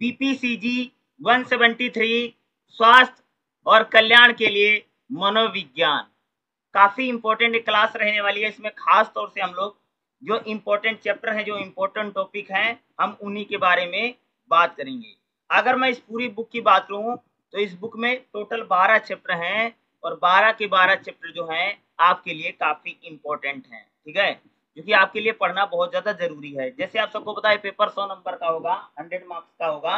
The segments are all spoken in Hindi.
बीपीसीजी 173 स्वास्थ्य और कल्याण के लिए मनोविज्ञान। काफ़ी इंपॉर्टेंट क्लास रहने वाली है इसमें, खास तौर से हम लोग, जो इम्पोर्टेंट चैप्टर हैं, जो इम्पोर्टेंट टॉपिक हैं, हम उन्हीं के बारे में बात करेंगे। अगर मैं इस पूरी बुक की बात करूँ तो इस बुक में टोटल बारह चैप्टर हैं, और बारह के बारह चैप्टर जो हैं, आपके लिए काफ़ी इम्पोर्टेंट हैं, ठीक है? क्योंकि आपके लिए पढ़ना बहुत ज़्यादा ज़रूरी है। जैसे आप सबको पता है पेपर सौ नंबर का होगा हंड्रेड मार्क्स का होगा।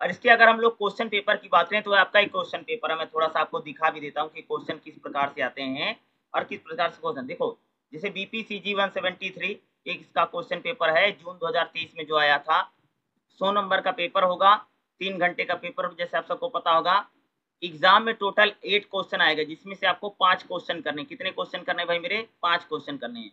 और इसके अगर हम लोग क्वेश्चन पेपर की बात करें तो आपका एक क्वेश्चन पेपर है। मैं थोड़ा सा आपको दिखा भी देता हूँ कि क्वेश्चन किस प्रकार से आते हैं और किस प्रकार से क्वेश्चन देखो, जैसे बीपीसीजी 173 एक इसका क्वेश्चन पेपर है, जून 2023 में जो आया था। सौ नंबर का पेपर होगा, तीन घंटे का पेपर जैसे आप सबको पता होगा। एग्ज़ाम में टोटल एट क्वेश्चन आएगा, जिसमें से आपको पाँच क्वेश्चन करने कितने क्वेश्चन करने भाई मेरे? पाँच क्वेश्चन करने हैं।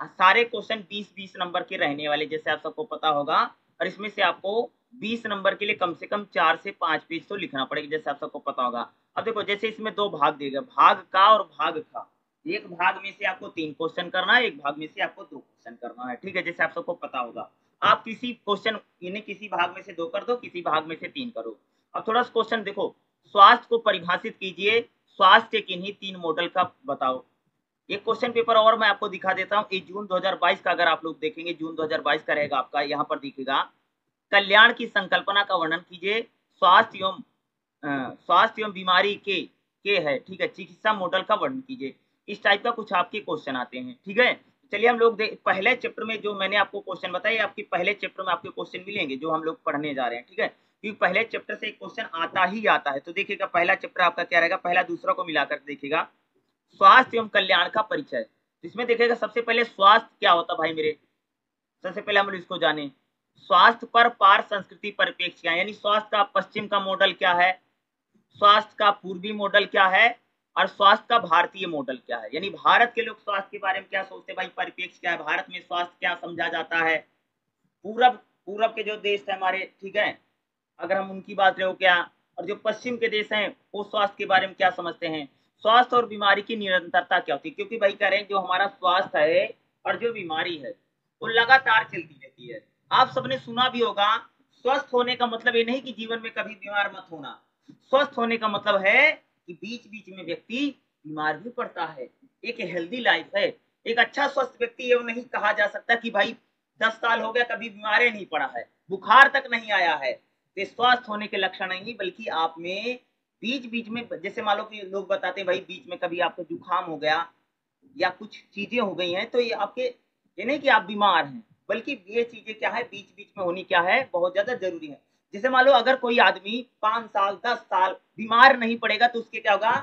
सारे क्वेश्चन बीस बीस नंबर के रहने वाले, जैसे आप सबको पता होगा। और इसमें से आपको बीस नंबर के लिए कम से कम चार से पाँच पेज तो लिखना पड़ेगा, जैसे आप सबको पता होगा। अब देखो, जैसे इसमें दो भाग दिए गए, भाग का और भाग का। एक भाग में से आपको तीन क्वेश्चन करना है, एक भाग में से आपको दो क्वेश्चन करना है, ठीक है, जैसे आप सबको पता होगा। आप किसी क्वेश्चन इन्हें किसी भाग में से दो कर दो, किसी भाग में से तीन करो। अब थोड़ा सा क्वेश्चन देखो, स्वास्थ्य को परिभाषित कीजिए। स्वास्थ्य के किन्हीं तीन मॉडल का बताओ। एक क्वेश्चन पेपर और मैं आपको दिखा देता हूँ। जून 2022 का अगर आप लोग देखेंगे, जून 2022 का रहेगा आपका, यहाँ पर दिखेगा। कल्याण की संकल्पना का वर्णन कीजिए। स्वास्थ्य एवं स्वास्थ्य एवं बीमारी के के है, ठीक है? चिकित्सा मॉडल का वर्णन कीजिए। इस टाइप का कुछ आपके क्वेश्चन आते हैं, ठीक है? चलिए हम लोग पहले चैप्टर में जो मैंने आपको क्वेश्चन बताया आपके पहले चैप्टर में आपके क्वेश्चन मिलेंगे, जो हम लोग पढ़ने जा रहे हैं, ठीक है? क्योंकि पहले चैप्टर से एक क्वेश्चन आता ही आता है। तो देखिएगा, पहला चैप्टर आपका क्या रहेगा? पहला दूसरा को मिलाकर देखिएगा। स्वास्थ्य एवं कल्याण का परिचय। इसमें देखेगा सबसे पहले स्वास्थ्य क्या होता भाई मेरे? सबसे पहले हम इसको जाने। स्वास्थ्य पर पार संस्कृति परिप्रेक्ष यानी स्वास्थ्य का पश्चिम का मॉडल क्या है? स्वास्थ्य का पूर्वी मॉडल क्या है? और स्वास्थ्य का भारतीय मॉडल क्या है? यानी भारत के लोग स्वास्थ्य के बारे में क्या सोचते हैं भाई? परिपेक्ष क्या है? भारत में स्वास्थ्य क्या समझा जाता है? पूरब पूरब के जो देश है हमारे, ठीक है? अगर हम उनकी बात रहे हो क्या? और जो पश्चिम के देश हैं, वो स्वास्थ्य के बारे में क्या समझते हैं? स्वास्थ्य और बीमारी की निरंतरता क्या होती है? क्योंकि भाई कह रहे हैं जो हमारा स्वास्थ्य है और जो बीमारी है, वो लगातार चलती रहती है। आप सबने सुना भी होगा, स्वस्थ होने का मतलब ये नहीं कि जीवन में कभी बीमार मत होना। स्वस्थ होने का मतलब है कि बीच बीच में व्यक्ति बीमार भी पड़ता है। एक हेल्दी लाइफ है। एक अच्छा स्वस्थ व्यक्ति ये नहीं कहा जा सकता कि भाई दस साल हो गया कभी बीमार नहीं पड़ा है। बुखार तक नहीं आया है। तो स्वस्थ होने के लक्षण नहीं, बल्कि आप में बीच बीच में, जैसे मान लो कि लोग बताते हैं, भाई, बीच में कभी आपको जुकाम हो गया या कुछ चीज़ें हो गई हैं तो ये आपके, ये नहीं कि आप बीमार हैं, बल्कि ये चीज़ें क्या है, बीच बीच में होनी क्या है, बहुत ज़्यादा ज़रूरी है। जैसे मान लो, अगर कोई आदमी पाँच साल, दस साल बीमार नहीं पड़ेगा तो उसके क्या होगा,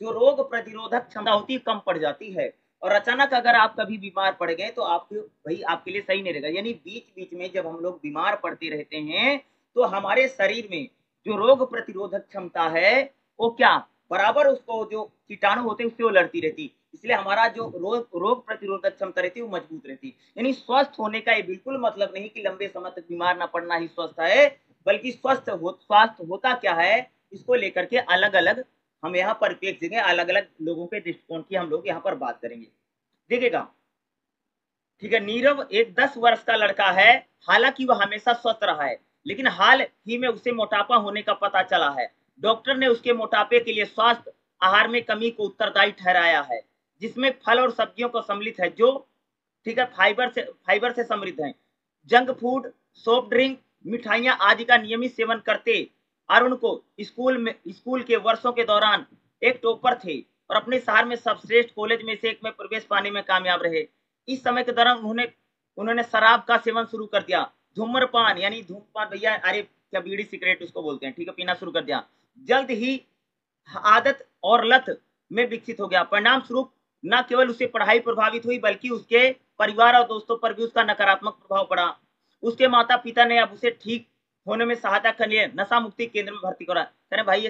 जो रोग प्रतिरोधक क्षमता होती है, कम पड़ जाती है। और अचानक अगर आप कभी बीमार पड़ गए तो आपको, भाई, आपके लिए सही नहीं रहेगा। यानी बीच बीच में जब हम लोग बीमार पड़ते रहते हैं तो हमारे शरीर में जो रोग प्रतिरोधक क्षमता है, वो क्या? बराबर उसको जो कीटाणु होते उससे वो लड़ती रहती। इसलिए हमारा जो रोग रोग प्रतिरोधक क्षमता रहती है, वो मज़बूत रहती। है यानी स्वस्थ होने का ये बिल्कुल मतलब नहीं कि लंबे समय तक बीमार ना पड़ना ही स्वस्थ है, बल्कि स्वस्थ हो, स्वास्थ्य होता क्या है, इसको लेकर के अलग अलग हम यहाँ पर देंगे अलग अलग लोगों के दृष्टिकोण की हम लोग यहाँ पर बात करेंगे। देखिएगा, ठीक है, नीरव एक दस वर्ष का लड़का है, हालाँकि वह हमेशा स्वस्थ रहा है। लेकिन हाल ही में उसे मोटापा होने का पता चला है। डॉक्टर ने उसके मोटापे के लिए स्वास्थ्य, आहार में कमी को उत्तरदायी ठहराया है, जिसमें फल और सब्जियों को सम्मिलित है, जो, ठीक है, फाइबर से फाइबर से समृद्ध है। जंक फ़ूड, सॉफ्ट ड्रिंक, मिठाइयाँ आदि का नियमित सेवन करते अरुण को स्कूल में, स्कूल के वर्षों के दौरान एक टॉपर थे और अपने शहर में सबश्रेष्ठ कॉलेज में से एक में प्रवेश पाने में कामयाब रहे। इस समय के दौरान उन्होंने उन्होंने शराब का सेवन शुरू कर दिया। धूम्रपान, यानी धूमपान भैया, अरे क्या बीड़ी सिगरेट उसको बोलते हैं, ठीक है, पीना शुरू कर दिया। जल्द ही आदत और लत में विकसित हो गया। परिणाम स्वरूप न केवल उसे पढ़ाई प्रभावित हुई, बल्कि उसके परिवार और दोस्तों पर भी उसका नकारात्मक प्रभाव पड़ा। उसके माता पिता ने अब उसे ठीक होने में सहायता कर लिए नशा मुक्ति केंद्र में भर्ती करा। कह भाई, ये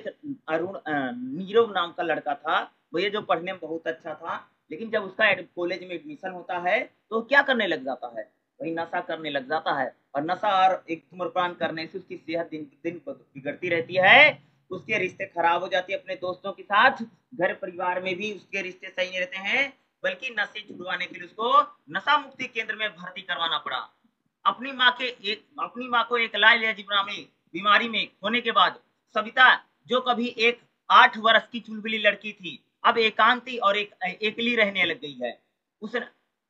अरुण नीरव नाम का लड़का था, भैया, जो पढ़ने में बहुत अच्छा था, लेकिन जब उसका कॉलेज में एडमिशन होता है तो क्या करने लग जाता है? वही नशा करने लग जाता है और नशा और एक धूम्रपान करने से उसकी सेहत दिन दिन बिगड़ती रहती है। उसके रिश्ते खराब हो जाते हैं अपने दोस्तों के साथ, घर परिवार में भी उसके रिश्ते सही नहीं रहते हैं, बल्कि नशे छुड़वाने के लिए उसको नशा मुक्ति केंद्र में भर्ती करवाना पड़ा। अपनी माँ के एक, अपनी माँ को एक लाल जिब्रा में बीमारी में होने के बाद सविता, जो कभी एक आठ वर्ष की चुलबुली लड़की थी, अब एकांती और एक एकली रहने लग गई है। उसने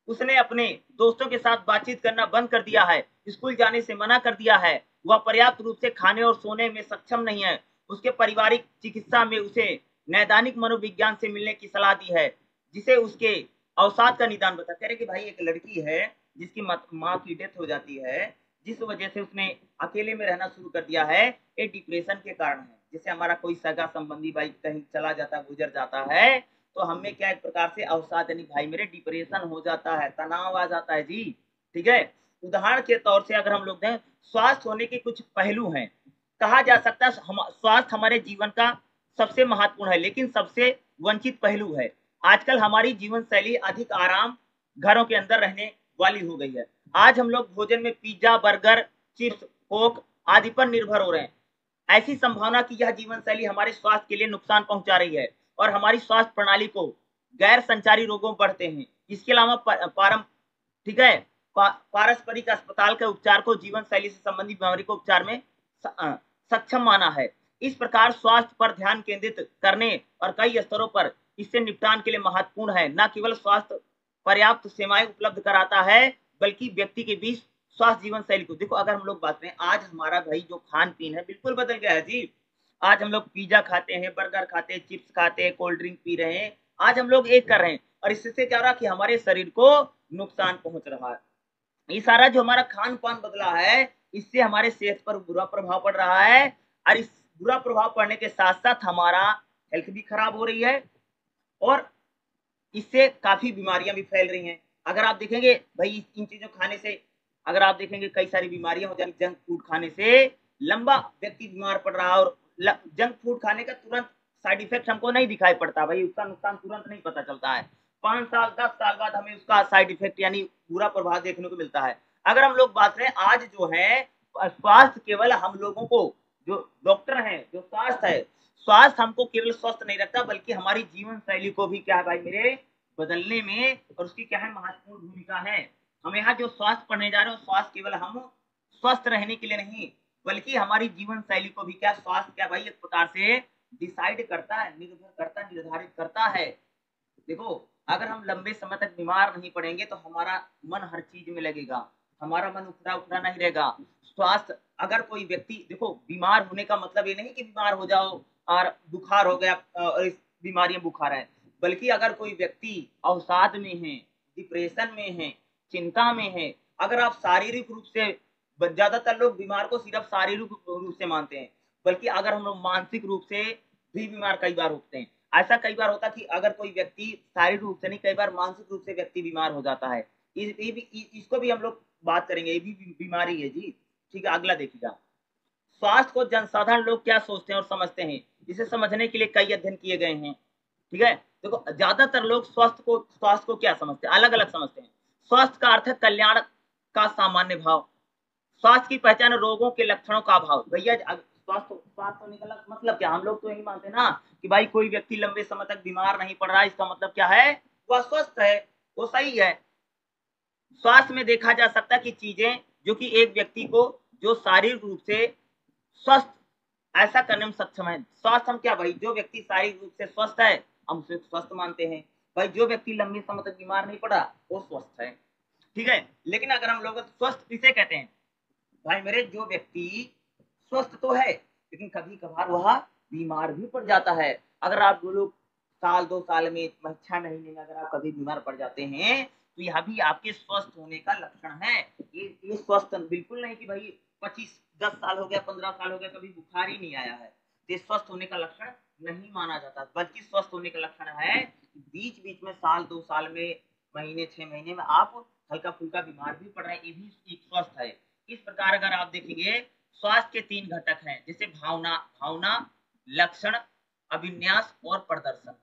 उसने अपने दोस्तों के साथ बातचीत करना बंद कर दिया है। स्कूल जाने से मना कर दिया है। वह पर्याप्त रूप से खाने और सोने में सक्षम नहीं है। उसके पारिवारिक चिकित्सा में उसे नैदानिक मनोविज्ञान से मिलने की सलाह दी है, जिसे उसके अवसाद का निदान बता। कह रहे कि भाई, एक लड़की है जिसकी माँ की डेथ हो जाती है, जिस वजह से उसने अकेले में रहना शुरू कर दिया है। ये डिप्रेशन के कारण है जैसे हमारा कोई सगा संबंधी भाई कहीं चला जाता, गुजर जाता है। तो हमें क्या एक प्रकार से अवसाद यानी भाई मेरे डिप्रेशन हो जाता है तनाव आ जाता है जी। ठीक है? उदाहरण के तौर से अगर हम लोग दें स्वास्थ्य होने के कुछ पहलू हैं। कहा जा सकता है हम, स्वास्थ्य हमारे जीवन का सबसे महत्वपूर्ण है लेकिन सबसे वंचित पहलू है। आजकल हमारी जीवन शैली अधिक आराम घरों के अंदर रहने वाली हो गई है। आज हम लोग भोजन में पिज्जा बर्गर चिप्स कोक आदि पर निर्भर हो रहे हैं। ऐसी संभावना की यह जीवन शैली हमारे स्वास्थ्य के लिए नुकसान पहुँचा रही है। और हमारी स्वास्थ्य प्रणाली को गैर संचारी रोगों बढ़ते हैं। इसके अलावा पारम, ठीक है? पारस्परिक अस्पताल के उपचार को जीवन शैली से संबंधित बीमारी को उपचार में सक्षम माना है। इस प्रकार स्वास्थ्य पर ध्यान केंद्रित करने और कई स्तरों पर इससे निपटान के लिए महत्वपूर्ण है। न केवल स्वास्थ्य पर्याप्त सेवाएँ उपलब्ध कराता है, बल्कि व्यक्ति के बीच स्वास्थ्य जीवन शैली को। देखो, अगर हम लोग बात करें, आज हमारा भाई जो खान पीन है, बिल्कुल बदल गया है जी। आज हम लोग पिज्जा खाते हैं बर्गर खाते हैं चिप्स खाते हैं कोल्ड ड्रिंक पी रहे हैं, आज हम लोग एक कर रहे हैं। और इससे क्या हो रहा है कि हमारे शरीर को नुकसान पहुँच रहा है। ये सारा जो हमारा खान पान बदला है, इससे हमारे सेहत पर बुरा प्रभाव पड़ रहा है। और इस बुरा प्रभाव पड़ने के साथ साथ हमारा हेल्थ भी खराब हो रही है और इससे काफ़ी बीमारियाँ भी फैल रही हैं। अगर आप देखेंगे, भाई, इन चीज़ों खाने से, अगर आप देखेंगे कई सारी बीमारियाँ हो जाएँगी, जंक फ़ूड खाने से, लंबा व्यक्ति बीमार पड़ रहा है और जंक फ़ूड खाने का तुरंत साइड इफ़ेक्ट हमको नहीं दिखाई पड़ता भाई, उसका नुकसान तुरंत नहीं पता चलता है। पाँच साल, दस साल बाद हमें उसका साइड इफ़ेक्ट यानी बुरा प्रभाव देखने को मिलता है। अगर हम लोग बात करें, आज जो है, स्वास्थ्य केवल हम लोगों को, जो डॉक्टर हैं, जो स्वास्थ्य है, स्वास्थ्य हमको केवल स्वस्थ नहीं रखता, बल्कि हमारी जीवन शैली को भी क्या है भाई मेरे, बदलने में और उसकी क्या है महत्वपूर्ण भूमिका है। हम यहाँ जो स्वास्थ्य पढ़ने जा रहे हैं, स्वास्थ्य केवल हम स्वस्थ रहने के लिए नहीं बल्कि हमारी जीवन शैली को भी क्या स्वास्थ्य, क्या भाई एक प्रकार से डिसाइड करता है, निर्भर करता निर्धारित करता है। देखो, अगर हम लंबे समय तक बीमार नहीं पड़ेंगे तो हमारा मन हर चीज़ में लगेगा, हमारा मन उखड़ा उखड़ा नहीं रहेगा। स्वास्थ्य, अगर कोई व्यक्ति, देखो, बीमार होने का मतलब ये नहीं कि बीमार हो जाओ और बुखार हो गया और इस बुखार है, बल्कि अगर कोई व्यक्ति अवसाद में है डिप्रेशन में है, चिंता में है, अगर आप शारीरिक रूप से ज़्यादातर लोग बीमार को सिर्फ़ शारीरिक रूप से मानते हैं बल्कि अगर हम लोग मानसिक रूप से भी बीमार कई बार होते हैं ऐसा कई बार होता कि अगर कोई व्यक्ति शारीरिक रूप से नहीं कई बार मानसिक रूप से व्यक्ति बीमार हो जाता है। इस, इस, इसको भी हम लोग बात करेंगे ये भी बीमारी है जी। ठीक है अगला देखिएगा। स्वास्थ्य को जनसाधारण लोग क्या सोचते हैं और समझते हैं? इसे समझने के लिए कई अध्ययन किए गए हैं। ठीक है? देखो ज़्यादातर लोग स्वास्थ्य को स्वास्थ्य को क्या समझते हैं? अलग अलग समझते हैं। स्वास्थ्य का अर्थ है कल्याण का सामान्य भाव। स्वास्थ्य की पहचान रोगों के लक्षणों का अभाव। भैया स्वास्थ्य स्वास्थ्य होने का मतलब क्या? हम लोग तो यही मानते हैं ना कि भाई, कोई व्यक्ति लंबे समय तक बीमार नहीं पड़ रहा है इसका मतलब क्या है? वह स्वस्थ है, वो सही है। स्वास्थ्य में देखा जा सकता है कि चीज़ें, जो कि एक व्यक्ति को, जो शारीरिक रूप से स्वस्थ, ऐसा करने में सक्षम है। स्वास्थ्य हम क्या भाई? जो व्यक्ति शारीरिक रूप से स्वस्थ है, हम उसे स्वस्थ मानते हैं। भाई, जो व्यक्ति लंबे समय तक बीमार नहीं पड़ा, वो स्वस्थ है। ठीक है? लेकिन अगर हम लोग स्वस्थ किसे कहते हैं? भाई मेरे, जो व्यक्ति स्वस्थ तो है, लेकिन कभी कभार वह बीमार भी पड़ जाता है। अगर आप लोग साल, दो साल में छह महीने में अगर आप कभी बीमार पड़ जाते हैं तो यह भी आपके स्वस्थ होने का लक्षण है। ये ये स्वस्थ बिल्कुल नहीं कि भाई पच्चीस, दस साल हो गया, पंद्रह साल हो गया, कभी बुखार ही नहीं आया है। तो स्वस्थ होने का लक्षण नहीं माना जाता। बल्कि स्वस्थ होने का लक्षण है बीच बीच में साल, दो साल में, महीने, छह महीने में आप हल्का फुल्का बीमार भी पड़ रहे हैं, ये भी एक स्वस्थ है। इस प्रकार अगर आप देखेंगे, स्वास्थ्य के तीन घटक हैं, जैसे भावना भावना, लक्षण, अभिन्यास और प्रदर्शन।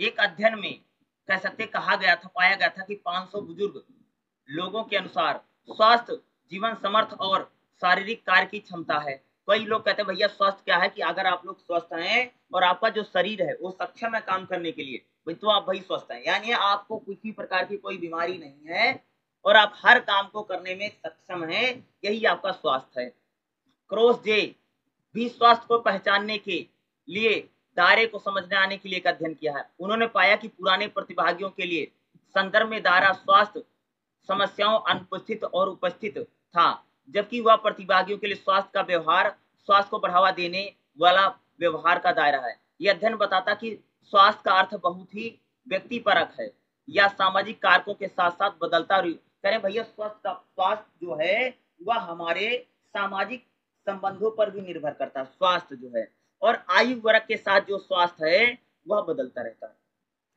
एक अध्ययन में कह सकते, कहा गया था, पाया गया था कि 500 बुज़ुर्ग लोगों के अनुसार स्वास्थ्य, जीवन समर्थ और शारीरिक कार्य की क्षमता है। कई लोग कहते हैं, भैया स्वस्थ क्या है कि अगर आप लोग स्वस्थ हैं और आपका जो शरीर है, वो सक्षम है काम करने के लिए तो आप भाई स्वस्थ हैं। यानी आपको किसी प्रकार की कोई बीमारी नहीं है और आप हर काम को करने में सक्षम हैं, यही आपका स्वास्थ्य है। क्रॉस जे भी स्वास्थ्य को पहचानने के लिए, दायरे को समझने आने के लिए एक अध्ययन किया है। उन्होंने पाया कि पुराने प्रतिभागियों के लिए संदर्भ में दायरा स्वास्थ्य, समस्याओं अनुपस्थित और उपस्थित था, जबकि वह प्रतिभागियों के लिए स्वास्थ्य का व्यवहार, स्वास्थ्य को बढ़ावा देने वाला व्यवहार का दायरा है। यह अध्ययन बताता कि स्वास्थ्य का अर्थ बहुत ही व्यक्तिपरक है, या सामाजिक कारकों के साथ साथ बदलता करें भैया, स्वस्थ, स्वास्थ्य जो है, वह हमारे सामाजिक संबंधों पर भी निर्भर करता है, स्वास्थ्य जो है। और आयु वर्ग के साथ जो स्वास्थ्य है, वह बदलता रहता है।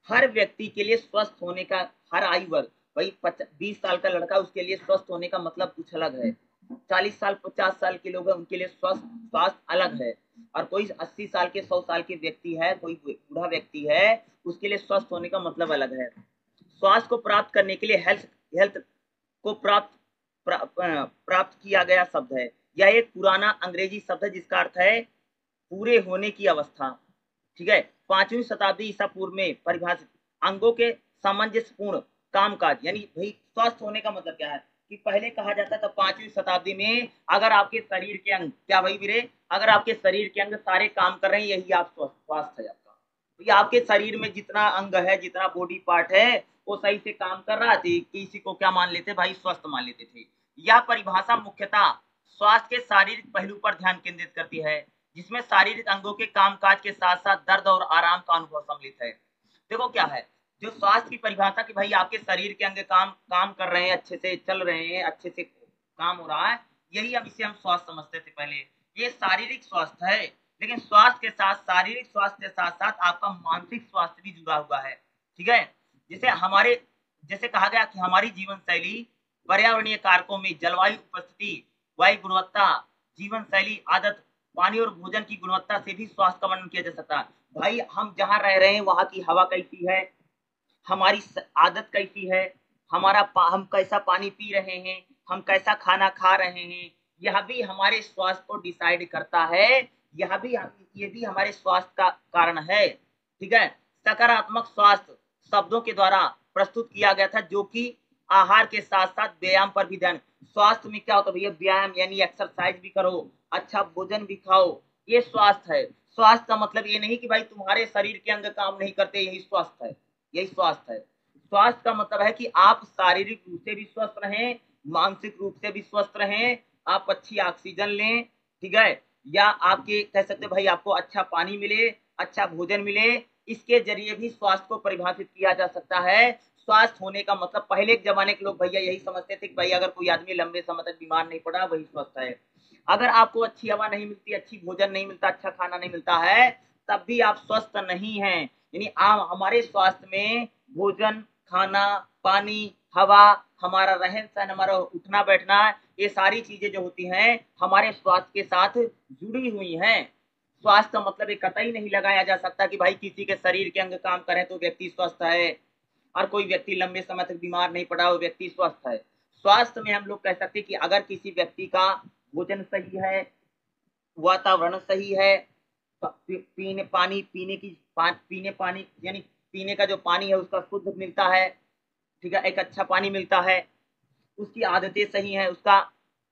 हर व्यक्ति के लिए स्वस्थ होने का, हर आयु वर्ग, भाई बीस साल का लड़का, उसके लिए स्वस्थ होने का मतलब कुछ अलग है। चालीस साल, पचास साल के लोग हैं, उनके लिए स्वस्थ, स्वास्थ्य अलग है। और कोई अस्सी साल के, सौ साल के व्यक्ति है, कोई बूढ़ा व्यक्ति है, उसके लिए स्वस्थ होने का मतलब अलग है। स्वास्थ्य को प्राप्त करने के लिए हेल्थ हेल्थ को प्राप्त प्रा, प्राप्त किया गया शब्द है। यह एक पुराना अंग्रेज़ी शब्द है जिसका अर्थ है पूरे होने की अवस्था। ठीक है? पांचवी शताब्दी ईसा पूर्व में परिभाषित। अंगों के सामंजस्यपूर्ण कामकाज यानी भाई स्वस्थ होने का मतलब क्या है? कि पहले कहा जाता था पांचवी शताब्दी में अगर आपके शरीर के अंग क्या भाई वीरे? अगर आपके शरीर के अंग सारे काम कर रहे हैं यही आप स्वास्थ्य है। आपका ये आपके शरीर में जितना अंग है, जितना बॉडी पार्ट है, वो सही से काम कर रहा थे किसी को क्या मान लेते भाई? स्वस्थ मान लेते थे। यह परिभाषा मुख्यतः स्वास्थ्य के शारीरिक पहलू पर ध्यान केंद्रित करती है, जिसमें शारीरिक अंगों के कामकाज के साथ साथ दर्द और आराम का अनुभव सम्मिलित है। देखो क्या है, जो स्वास्थ्य की परिभाषा की भाई आपके शरीर के अंग काम काम कर रहे हैं, अच्छे से चल रहे हैं, अच्छे से काम हो रहा है, यही अब इसे हम स्वास्थ्य समझते थे पहले। ये शारीरिक स्वास्थ्य है। लेकिन स्वास्थ्य के साथ, शारीरिक स्वास्थ्य के साथ साथ आपका मानसिक स्वास्थ्य भी जुड़ा हुआ है, ठीक है? जैसे हमारे, जैसे कहा गया कि हमारी जीवन शैली पर्यावरणीय कारकों में जलवायु उपस्थिति, वायु गुणवत्ता, जीवन शैली, आदत, पानी और भोजन की गुणवत्ता से भी स्वास्थ्य का वर्णन किया जा सकता है। भाई, हम जहाँ रह रहे हैं, वहाँ की हवा कैसी है? हमारी आदत कैसी है? हमारा हम कैसा पानी पी रहे हैं? हम कैसा खाना खा रहे हैं? यह भी हमारे स्वास्थ्य को डिसाइड करता है यह भी, ये भी हमारे स्वास्थ्य का कारण है, ठीक है? सकारात्मक स्वास्थ्य शब्दों के द्वारा प्रस्तुत किया गया था, जो कि आहार के साथ साथ व्यायाम पर भी ध्यान। स्वास्थ्य में क्या होता है भैया? व्यायाम यानी एक्सरसाइज भी करो अच्छा भोजन भी खाओ, ये स्वास्थ्य है। स्वास्थ्य का मतलब ये नहीं कि भाई तुम्हारे शरीर के अंग काम नहीं करते, यही स्वास्थ्य है, यही स्वास्थ्य है। स्वास्थ्य का मतलब है कि आप शारीरिक रूप से भी स्वस्थ रहें, मानसिक रूप से भी स्वस्थ रहें, आप अच्छी ऑक्सीजन लें, ठीक है? या आपके, कह सकते भाई, आपको अच्छा पानी मिले अच्छा भोजन मिले, इसके ज़रिए भी स्वास्थ्य को परिभाषित किया जा सकता है। स्वास्थ्य होने का मतलब पहले के जमाने के लोग भैया यही समझते थे कि भाई, अगर कोई आदमी लंबे समय तक बीमार नहीं पड़ा, वही स्वस्थ है। अगर आपको अच्छी हवा नहीं मिलती, अच्छी भोजन नहीं मिलता अच्छा खाना नहीं मिलता है, तब भी आप स्वस्थ नहीं हैं। यानी आप हमारे स्वास्थ्य में भोजन, खाना, पानी हवा, हमारा रहन सहन, हमारा उठना बैठना, ये सारी चीज़ें जो होती हैं, हमारे स्वास्थ्य के साथ जुड़ी हुई हैं। स्वास्थ्य का मतलब एक कतई नहीं लगाया जा सकता कि भाई किसी के शरीर के अंग काम करें तो व्यक्ति स्वस्थ है, और कोई व्यक्ति लंबे समय तक बीमार नहीं पड़ा, वो व्यक्ति स्वस्थ है। स्वास्थ्य में हम लोग कह सकते कि अगर किसी व्यक्ति का भोजन सही है, वातावरण सही है पीने, पानी, पीने की पीने, पानी, यानी पीने का जो पानी है, उसका शुद्ध मिलता है ठीक है, एक अच्छा पानी मिलता है, उसकी आदतें सही हैं, उसका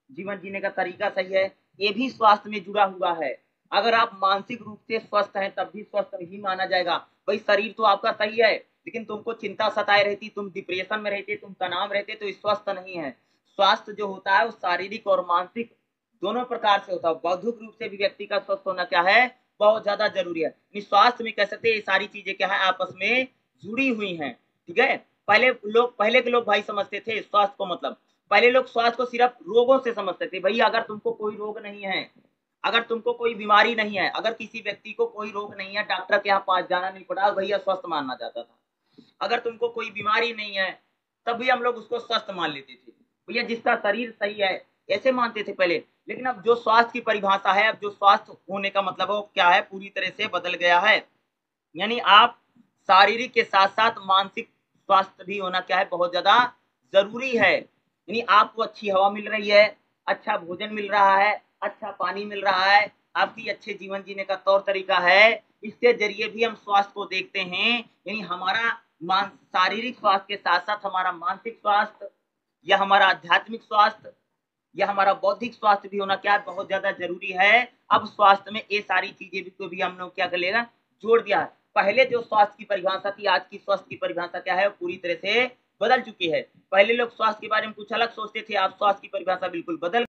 जीवन जीने का तरीका सही है, ये भी स्वास्थ्य में जुड़ा हुआ है। अगर आप मानसिक रूप से स्वस्थ हैं, तब भी स्वस्थ ही माना जाएगा। भाई, शरीर तो आपका सही है, लेकिन तुमको चिंता सताए रहती, तुम डिप्रेशन में रहते, तुम तनाव रहते तो स्वस्थ नहीं है। स्वास्थ्य जो होता है, वो शारीरिक और मानसिक दोनों प्रकार से होता है। बौद्धिक रूप से भी व्यक्ति का स्वस्थ होना क्या है? बहुत ज़्यादा ज़रूरी है। स्वास्थ्य में कह सकते ये सारी चीज़ें क्या है, आपस में जुड़ी हुई हैं, ठीक है? पहले लोग, पहले के लोग भाई समझते थे स्वास्थ्य को मतलब। पहले लोग स्वास्थ्य को सिर्फ़ रोगों से समझते थे। भाई, अगर तुमको कोई रोग नहीं है, अगर तुमको कोई बीमारी नहीं है, अगर किसी व्यक्ति को कोई रोग नहीं है, डॉक्टर के यहाँ पास जाना नहीं पड़ा, भैया स्वस्थ मानना जाता था। अगर तुमको कोई बीमारी नहीं है, तब भी हम लोग उसको स्वस्थ मान लेते थे। भैया, जिसका शरीर सही है, ऐसे मानते थे पहले। लेकिन अब जो स्वास्थ्य की परिभाषा है, अब जो स्वास्थ्य होने का मतलब वो क्या है, पूरी तरह से बदल गया है। यानी आप शारीरिक के साथ साथ मानसिक स्वास्थ्य भी होना क्या है, बहुत ज़्यादा ज़रूरी है। यानी आपको अच्छी हवा मिल रही है अच्छा भोजन मिल रहा है अच्छा पानी मिल रहा है, आपकी अच्छे जीवन जीने का तौर तरीका है, इसके ज़रिए भी हम स्वास्थ्य को देखते हैं। यानी हमारा मान, शारीरिक स्वास्थ्य के साथ साथ हमारा मानसिक स्वास्थ्य, या हमारा आध्यात्मिक स्वास्थ्य, या हमारा बौद्धिक स्वास्थ्य भी होना क्या बहुत ज़्यादा ज़रूरी है। अब स्वास्थ्य में ये सारी चीज़ें भी को भी हम लोग क्या कर लेगा, जोड़ दिया है। पहले जो स्वास्थ्य की परिभाषा थी, आज की स्वास्थ्य की परिभाषा क्या है पूरी तरह से बदल चुकी है। पहले लोग स्वास्थ्य के बारे में कुछ अलग सोचते थे आप स्वास्थ्य की परिभाषा बिल्कुल बदल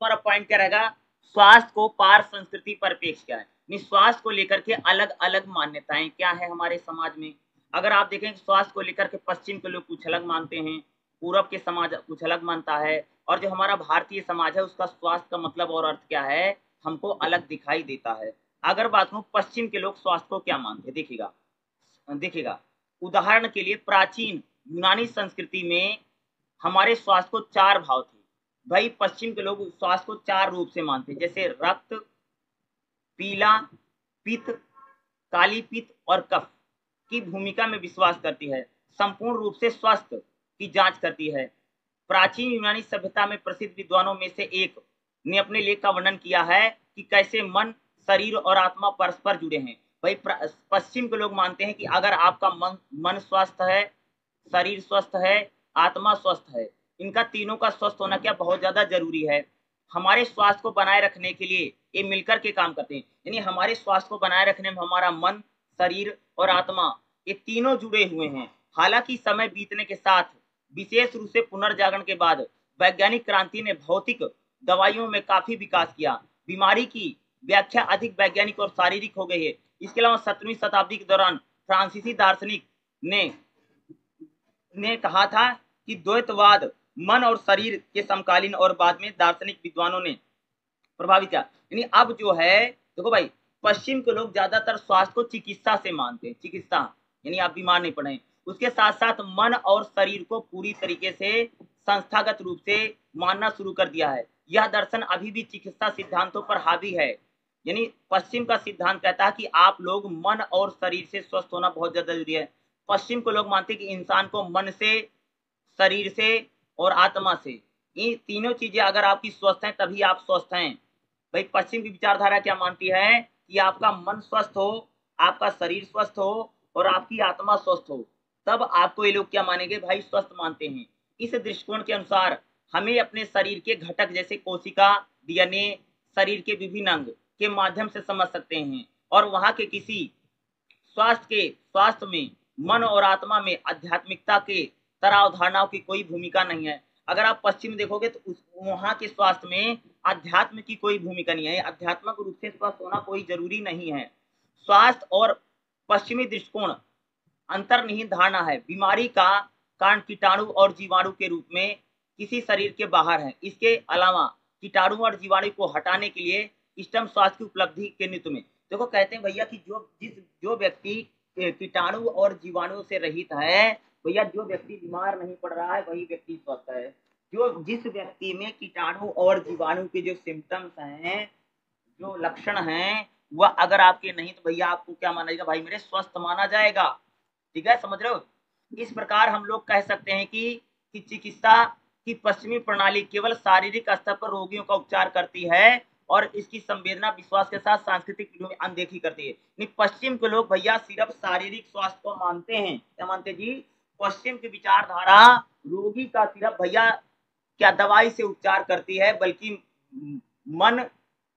हमारा पॉइंट क्या रहेगा, स्वास्थ्य को पार संस्कृति परिपेक्ष क्या है। स्वास्थ्य को लेकर के अलग अलग मान्यताएँ क्या है हमारे समाज में? अगर आप देखें स्वास्थ्य को लेकर के पश्चिम के लोग कुछ अलग मानते हैं, पूरब के समाज कुछ अलग मानता है, और जो हमारा भारतीय समाज है, उसका स्वास्थ्य का मतलब और अर्थ क्या है, हमको अलग दिखाई देता है। अगर बात करूँ पश्चिम के लोग स्वास्थ्य को क्या मानते देखिएगा देखिएगा। उदाहरण के लिए प्राचीन यूनानी संस्कृति में हमारे स्वास्थ्य को चार भाव थे। भाई, पश्चिम के लोग स्वास्थ्य को चार रूप से मानते जैसे रक्त, पीला, पित्त, काली पित्त और कफ, की भूमिका में विश्वास करती है। संपूर्ण रूप से स्वास्थ्य की जाँच करती है। प्राचीन यूनानी सभ्यता में प्रसिद्ध विद्वानों में से एक ने अपने लेख का वर्णन किया है कि कैसे मन शरीर और आत्मा परस्पर जुड़े हैं। भाई पश्चिम के लोग मानते हैं कि अगर आपका मन मन स्वस्थ है, शरीर स्वस्थ है, आत्मा स्वस्थ है, इनका तीनों का स्वस्थ होना क्या बहुत ज़्यादा ज़रूरी है? हमारे स्वास्थ्य को बनाए रखने के लिए ये मिलकर के काम करते हैं। यानी हमारे स्वास्थ्य को बनाए रखने में हमारा मन, शरीर और आत्मा ये तीनों जुड़े हुए हैं। हालाँकि समय बीतने के साथ, विशेष रूप से पुनर्जागरण के बाद, वैज्ञानिक क्रांति ने भौतिक दवाइयों में काफ़ी विकास किया। बीमारी की व्याख्या अधिक वैज्ञानिक और शारीरिक हो गई है। इसके अलावा सत्रहवीं शताब्दी के दौरान फ्रांसीसी दार्शनिक ने ने कहा था कि द्वैतवाद मन और शरीर के समकालीन और बाद में दार्शनिक विद्वानों ने प्रभावित किया। यानी अब जो है, देखो भाई, पश्चिम के लोग ज़्यादातर स्वास्थ्य को चिकित्सा से मानते हैं, चिकित्सा। यानी आप बीमार नहीं पड़े। उसके साथ साथ मन और शरीर को पूरी तरीके से संस्थागत रूप से मानना शुरू कर दिया है। यह दर्शन अभी भी चिकित्सा सिद्धांतों पर हावी है। यानी पश्चिम का सिद्धांत कहता है कि आप लोग मन और शरीर से स्वस्थ होना बहुत ज़्यादा ज़रूरी है। पश्चिम को लोग मानते हैं कि इंसान को मन से, शरीर से और आत्मा से। ये तीनों चीज़ें अगर आपकी स्वस्थ हैं, तभी आप स्वस्थ हैं। भाई, पश्चिम की विचारधारा क्या मानती है? कि आपका मन स्वस्थ हो, आपका शरीर स्वस्थ हो और आपकी आत्मा स्वस्थ हो। तब आपको ये लोग क्या मानेंगे? भाई, स्वस्थ मानते हैं। इस दृष्टिकोण के अनुसार हमें अपने शरीर के घटक जैसे कोशिका, डीएनए, शरीर के विभिन्न अंग के माध्यम से समझ सकते हैं और वहाँ के किसी स्वास्थ्य के, स्वास्थ्य में, मन और आत्मा में, आध्यात्मिकता के तरह अवधारणाओं की कोई भूमिका नहीं है। अगर आप पश्चिम देखोगे तो वहाँ के स्वास्थ्य में अध्यात्म की कोई भूमिका नहीं है। आध्यात्मिक रूप से स्वस्थ होना कोई ज़रूरी नहीं है। स्वास्थ्य और पश्चिमी दृष्टिकोण अंतर्निहित धारणा है। बीमारी का कारण कीटाणु और जीवाणु के रूप में किसी शरीर के बाहर है। इसके अलावा कीटाणु और जीवाणु को हटाने के लिए इष्टम स्वास्थ्य की उपलब्धि के नित्य में देखो, कहते हैं भैया कि जो जिस, जो व्यक्ति कीटाणु और जीवाणु से रहित है, भैया, जो व्यक्ति बीमार नहीं पड़ रहा है, वही व्यक्ति स्वस्थ है। जो जिस व्यक्ति में कीटाणु और जीवाणु के जो सिम्टम्स हैं, जो लक्षण हैं, वह अगर आपके नहीं तो भैया आपको क्या माना जाएगा? भाई, मेरे स्वस्थ माना जाएगा। ठीक है, समझ रहे हो? इस प्रकार हम लोग कह सकते हैं कि कि चिकित्सा की पश्चिमी प्रणाली केवल शारीरिक स्तर पर रोगियों का उपचार करती है और इसकी संवेदना विश्वास के साथ सांस्कृतिक में अनदेखी करती है। पश्चिम के लोग भैया सिर्फ़ शारीरिक स्वास्थ्य को मानते हैं। क्या मानते जी? पश्चिम की विचारधारा रोगी का सिर्फ़ भैया क्या दवाई से उपचार करती है, बल्कि मन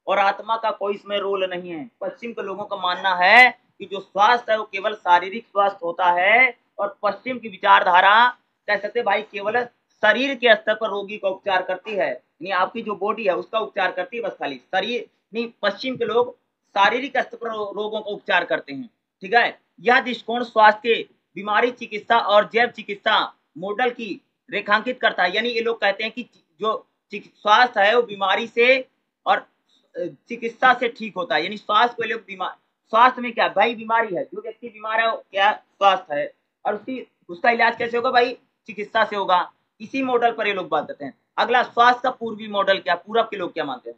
और आत्मा का कोई इसमें रोल नहीं है। पश्चिम के लोगों का मानना है कि जो स्वास्थ्य है वो केवल शारीरिक स्वास्थ्य होता है और पश्चिम की विचारधारा, कह सकते भाई, केवल शरीर के स्तर पर रोगी का उपचार करती है। यानी आपकी जो बॉडी है, उसका उपचार करती है बस खाली। शरीर, नहीं, पश्चिम के लोग शारीरिक स्तर रोगों का उपचार करते हैं। ठीक है? यह दृष्टिकोण स्वास्थ्य बीमारी चिकित्सा और जैव चिकित्सा मॉडल की रेखांकित करता है। यानी ये लोग कहते हैं कि जो स्वास्थ्य है, वो बीमारी से और चिकित्सा से ठीक होता है। यानी स्वास्थ्य को लोग बीमार स्वास्थ्य में क्या, भाई बीमारी है। जो व्यक्ति बीमार है क्या स्वास्थ्य है। और उसकी, उसका इलाज कैसे होगा भाई? चिकित्सा से होगा। इसी मॉडल पर ये लोग बात करते हैं। अगला स्वास्थ्य का पूर्वी मॉडल क्या, पूरब के लोग क्या मानते हैं?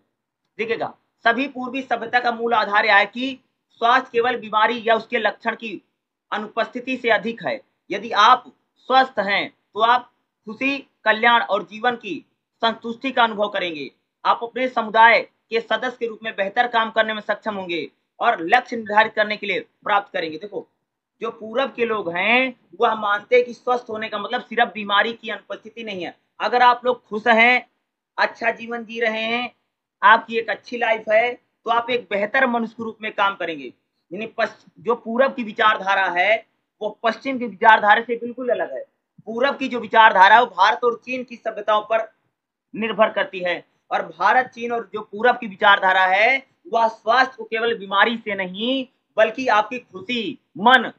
देखिएगा, सभी पूर्वी सभ्यता का मूल आधार यह है कि स्वास्थ्य केवल बीमारी या उसके लक्षण की अनुपस्थिति से अधिक है। यदि आप स्वस्थ हैं तो आप खुशी, कल्याण और जीवन की संतुष्टि का अनुभव करेंगे। आप अपने समुदाय के सदस्य के रूप में बेहतर काम करने में सक्षम होंगे और लक्ष्य निर्धारित करने के लिए प्राप्त करेंगे। देखो, जो पूरब के लोग हैं, वह मानते हैं कि स्वस्थ होने का मतलब सिर्फ़ बीमारी की अनुपस्थिति नहीं है। अगर आप लोग खुश हैं अच्छा जीवन जी रहे हैं, आपकी एक अच्छी लाइफ है तो आप एक बेहतर मनुष्य रूप में काम करेंगे। यानी जो पूरब की विचारधारा है, वो पश्चिम की विचारधारा से बिल्कुल अलग है। पूरब की जो विचारधारा है, वो भारत और चीन की सभ्यताओं पर निर्भर करती है। और भारत, चीन और जो पूरब की विचारधारा है, वह स्वास्थ्य को केवल बीमारी से नहीं, बल्कि आपकी खुशी, मन,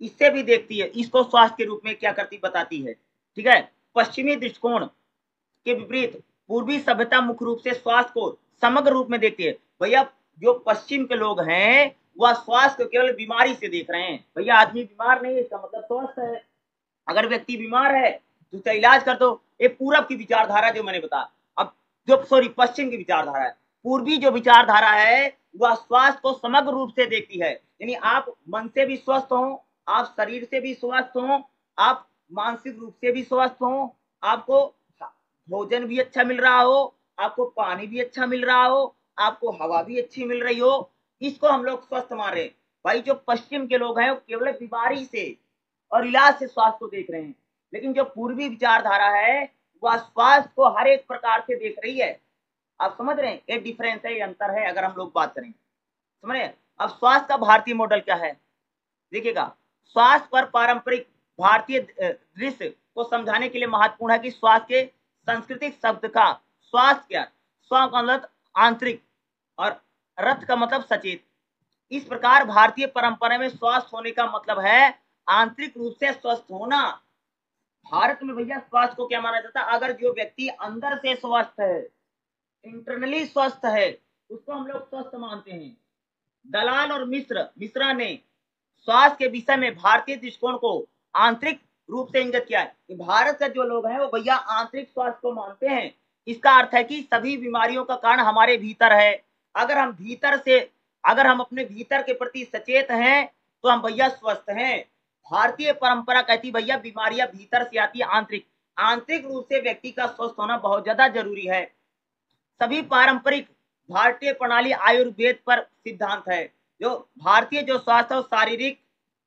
इससे भी देखती है। इसको स्वास्थ्य के रूप में क्या करती, बताती है। ठीक है? पश्चिमी दृष्टिकोण के विपरीत पूर्वी सभ्यता मुख्य रूप से स्वास्थ्य को समग्र रूप में देखती है। भैया, जो पश्चिम के लोग हैं, वह स्वास्थ्य को केवल बीमारी से देख रहे हैं। भैया, आदमी बीमार नहीं है, इसका मतलब स्वस्थ है। अगर व्यक्ति बीमार है तो उसका इलाज कर दो। ये पूरब की विचारधारा जो मैंने बताया। अब जो सॉरी पश्चिम की विचारधारा है। पूर्वी जो विचारधारा है, वह स्वास्थ्य को समग्र रूप से देखती है। यानी आप मन से भी स्वस्थ हो, आप शरीर से भी स्वस्थ हो, आप मानसिक रूप से भी स्वस्थ हो, आपको भोजन भी अच्छा मिल रहा हो, आपको पानी भी अच्छा मिल रहा हो, आपको हवा भी अच्छी मिल रही हो, इसको हम लोग स्वस्थ मान। रहे भाई, जो पश्चिम के लोग हैं, वो केवल बीमारी से और इलाज से स्वास्थ्य को देख रहे हैं। लेकिन जो पूर्वी विचारधारा है, वह स्वास्थ्य को हर एक प्रकार से देख रही है। आप समझ रहे हैं? ये डिफरेंस है, ये अंतर है, अगर हम लोग बात करें। समझ? रहे हैं अब स्वास्थ्य का भारतीय मॉडल क्या है? देखिएगा, स्वास्थ्य पर पारंपरिक भारतीय दृश्य को समझाने के लिए महत्वपूर्ण है कि स्वास्थ्य के सांस्कृतिक शब्द का स्वास्थ्य क्या स्व का मतलब आंतरिक और रथ का मतलब सचेत। इस प्रकार भारतीय परंपरा में स्वस्थ होने का मतलब है आंतरिक रूप से स्वस्थ होना। भारत में भैया स्वास्थ्य को क्या माना जाता है? अगर जो व्यक्ति अंदर से स्वस्थ है इंटरनली स्वस्थ है, उसको हम लोग स्वस्थ मानते हैं। दलाल और मिश्र मिश्रा ने स्वास्थ्य के विषय में भारतीय दृष्टिकोण को आंतरिक रूप से इंगित किया है कि भारत के जो लोग हैं, वो भैया आंतरिक स्वास्थ्य को मानते हैं। इसका अर्थ है कि सभी बीमारियों का कारण हमारे भीतर है। अगर हम भीतर से, अगर हम अपने भीतर के प्रति सचेत हैं तो हम भैया स्वस्थ हैं। भारतीय परंपरा कहती भैया, बीमारियाँ भीतर से आती आंतरिक। आंतरिक रूप से व्यक्ति का स्वस्थ होना बहुत ज़्यादा ज़रूरी है। सभी पारंपरिक भारतीय प्रणाली आयुर्वेद पर सिद्धांत है। जो भारतीय जो स्वास्थ्य शारीरिक,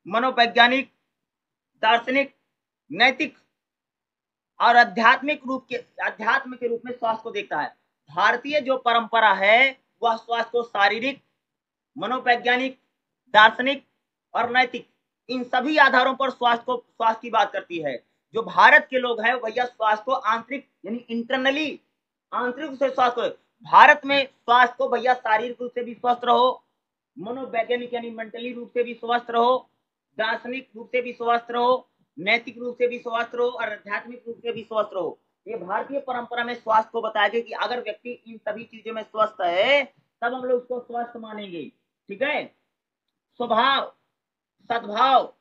मनोवैज्ञानिक दार्शनिक, नैतिक और आध्यात्मिक रूप के अध्यात्म के रूप में स्वास्थ्य को देखता है। भारतीय जो परंपरा है, वह स्वास्थ्य को शारीरिक, मनोवैज्ञानिक, दार्शनिक और नैतिक, इन सभी आधारों पर स्वास्थ्य को स्वास्थ्य की बात करती है। जो भारत के लोग हैं भैया स्वास्थ्य को आंतरिक, यानी इंटरनली आंतरिक रूप से स्वास्थ्य भारत में स्वास्थ्य को भैया शारीरिक रूप से भी स्वस्थ रहो, मनोवैज्ञानिक यानी मेंटली रूप से भी स्वस्थ रहो दार्शनिक रूप से भी स्वस्थ रहो, नैतिक रूप से भी स्वस्थ रहो और आध्यात्मिक रूप से भी स्वस्थ रहो। ये भारतीय परंपरा में स्वास्थ्य को बताया गया कि अगर व्यक्ति इन सभी चीज़ों में स्वस्थ है, तब हम लोग उसको स्वस्थ मानेंगे। ठीक है? स्वभाव, सद्भाव,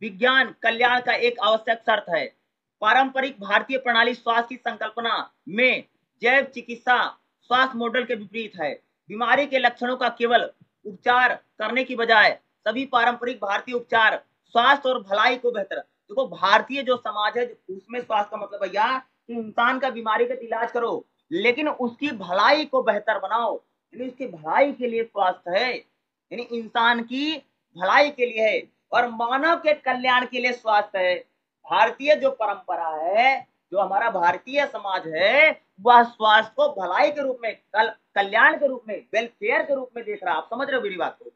विज्ञान, कल्याण का एक आवश्यक शर्त है। पारंपरिक भारतीय प्रणाली स्वास्थ्य की संकल्पना में जैव चिकित्सा, स्वास्थ्य मॉडल के विपरीत है। बीमारी के लक्षणों का केवल उपचार करने की बजाय सभी पारंपरिक भारतीय उपचार स्वास्थ्य और भलाई को बेहतर। देखो, भारतीय जो समाज है, उसमें स्वास्थ्य का मतलब भैया कि इंसान का बीमारी का इलाज करो, लेकिन उसकी भलाई को बेहतर बनाओ। यानी उसकी भलाई के लिए स्वास्थ्य है, यानी इंसान की भलाई के लिए है, और मानव के कल्याण के लिए स्वास्थ्य है। भारतीय जो परंपरा है, जो हमारा भारतीय समाज है, वह स्वास्थ्य को भलाई के रूप में, कल, कल्याण के रूप में वेलफेयर के रूप में देख रहा आप समझ रहे हो मेरी बात को?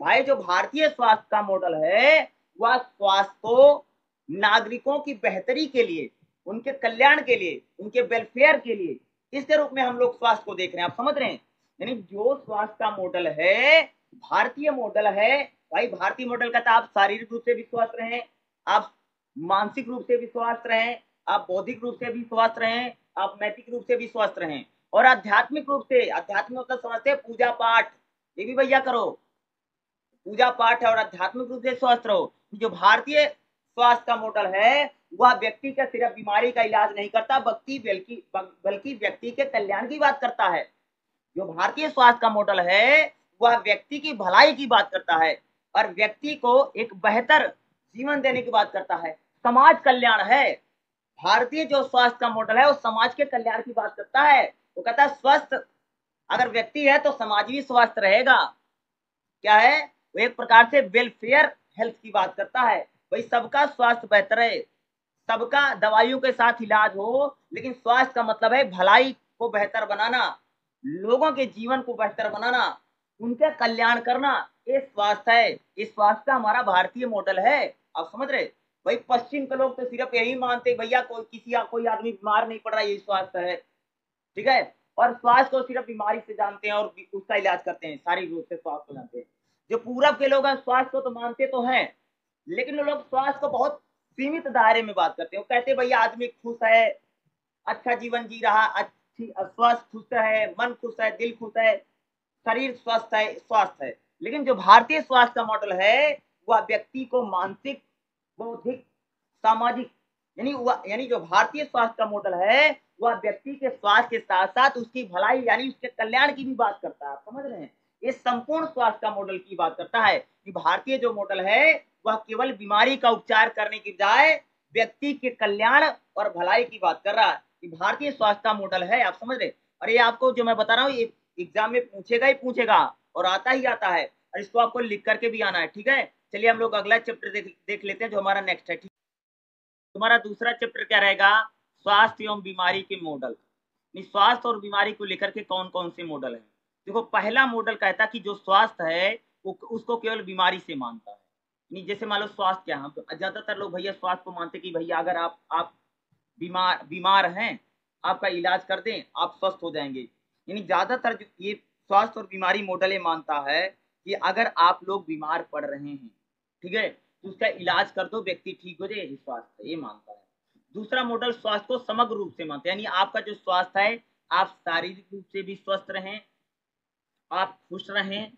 भाई, जो भारतीय स्वास्थ्य का मॉडल है, वह स्वास्थ्य को नागरिकों की बेहतरी के लिए, उनके कल्याण के लिए, उनके वेलफेयर के लिए, इसके रूप में हम लोग स्वास्थ्य को देख रहे हैं। आप समझ रहे हैं? यानी जो स्वास्थ्य का मॉडल है, भारतीय मॉडल है, भाई, भारतीय मॉडल का तो आप शारीरिक रूप से भी स्वस्थ रहे आप मानसिक रूप से भी स्वस्थ रहे आप बौद्धिक रूप से भी स्वस्थ रहे आप नैतिक रूप से भी स्वस्थ रहे और आध्यात्मिक रूप से, आध्यात्मिक मतलब समझते पूजा पाठ। ये भी भैया करो। पूजा पाठ है और आध्यात्मिक रूप से स्वस्थ रहो। जो भारतीय स्वास्थ्य का मॉडल है, वह व्यक्ति का सिर्फ़ बीमारी का इलाज नहीं करता, बल्कि बल्कि बल्कि व्यक्ति के कल्याण की बात करता है। जो भारतीय स्वास्थ्य का मॉडल है, वह व्यक्ति की भलाई की बात करता है और व्यक्ति को एक बेहतर जीवन देने की बात करता है। समाज कल्याण है। भारतीय जो स्वास्थ्य का मॉडल है, वो समाज के कल्याण की बात करता है। वो कहता है, स्वस्थ अगर व्यक्ति है तो समाज भी स्वस्थ रहेगा। क्या है? वो एक प्रकार से वेलफेयर हेल्थ की बात करता है। भाई, सबका स्वास्थ्य बेहतर है। सबका दवाइयों के साथ इलाज हो, लेकिन स्वास्थ्य का मतलब है भलाई को बेहतर बनाना, लोगों के जीवन को बेहतर बनाना, उनके कल्याण करना। ये स्वास्थ्य है। इस स्वास्थ्य का हमारा भारतीय मॉडल है। आप समझ रहे? भाई, पश्चिम के लोग तो सिर्फ़ यही मानते भैया, कोई किसी या कोई आदमी बीमार नहीं पड़ रहा यही स्वास्थ्य है। ठीक है? और स्वास्थ्य को सिर्फ़ बीमारी से जानते हैं और उसका इलाज करते हैं, सारी रूप से स्वास्थ्य को जानते हैं। जो पूरब के लोग हैं, स्वास्थ्य को तो मानते तो हैं, लेकिन वो लोग स्वास्थ्य को बहुत सीमित दायरे में बात करते हैं। वो कहते भैया, आदमी खुश है अच्छा जीवन जी रहा, अच्छी, स्वस्थ, खुश है, मन खुश है, दिल खुश है, शरीर स्वस्थ है स्वास्थ्य है। लेकिन जो भारतीय स्वास्थ्य का मॉडल है, वह व्यक्ति को मानसिक, बौद्धिक, सामाजिक, यानी यानी जो भारतीय स्वास्थ्य का मॉडल है, वह व्यक्ति के स्वास्थ्य के साथ साथ उसकी भलाई, यानी उसके कल्याण की भी बात करता है। समझ रहे हैं? ये संपूर्ण स्वास्थ्य का मॉडल की बात करता है कि भारतीय जो मॉडल है, वह केवल बीमारी का उपचार करने की बजाय व्यक्ति के कल्याण और भलाई की बात कर रहा है। भारतीय स्वास्थ्य का मॉडल है, आप समझ रहे और ये आपको जो मैं बता रहा हूँ एग्ज़ाम में पूछेगा ही पूछेगा और आता ही आता है और इसको आपको लिख करके भी आना है, ठीक है? चलिए हम लोग अगला चैप्टर देख देख लेते हैं जो हमारा नेक्स्ट है, ठीक? तुम्हारा दूसरा चैप्टर क्या रहेगा? स्वास्थ्य एवं बीमारी के मॉडल स्वास्थ्य और बीमारी को लेकर के कौन कौन से मॉडल है? देखो, पहला मॉडल कहता कि जो स्वास्थ्य है, वो उसको केवल बीमारी से मानता है। जैसे मान लो स्वास्थ्य क्या है ज़्यादातर लोग भैया स्वास्थ्य को मानते कि भैया अगर आप आप बीमार बीमार हैं, आपका इलाज कर दें, आप स्वस्थ हो जाएँगे। यानी ज़्यादातर ये स्वास्थ्य और बीमारी मॉडल ये मानता है कि अगर आप लोग बीमार पड़ रहे हैं, ठीक है तो उसका इलाज कर दो, व्यक्ति ठीक हो जाए यही स्वास्थ्य, ये मानता है। दूसरा मॉडल स्वास्थ्य को समग्र रूप से मानते हैं। यानी आपका जो स्वास्थ्य है, आप शारीरिक रूप से भी स्वस्थ रहें आप खुश रहें,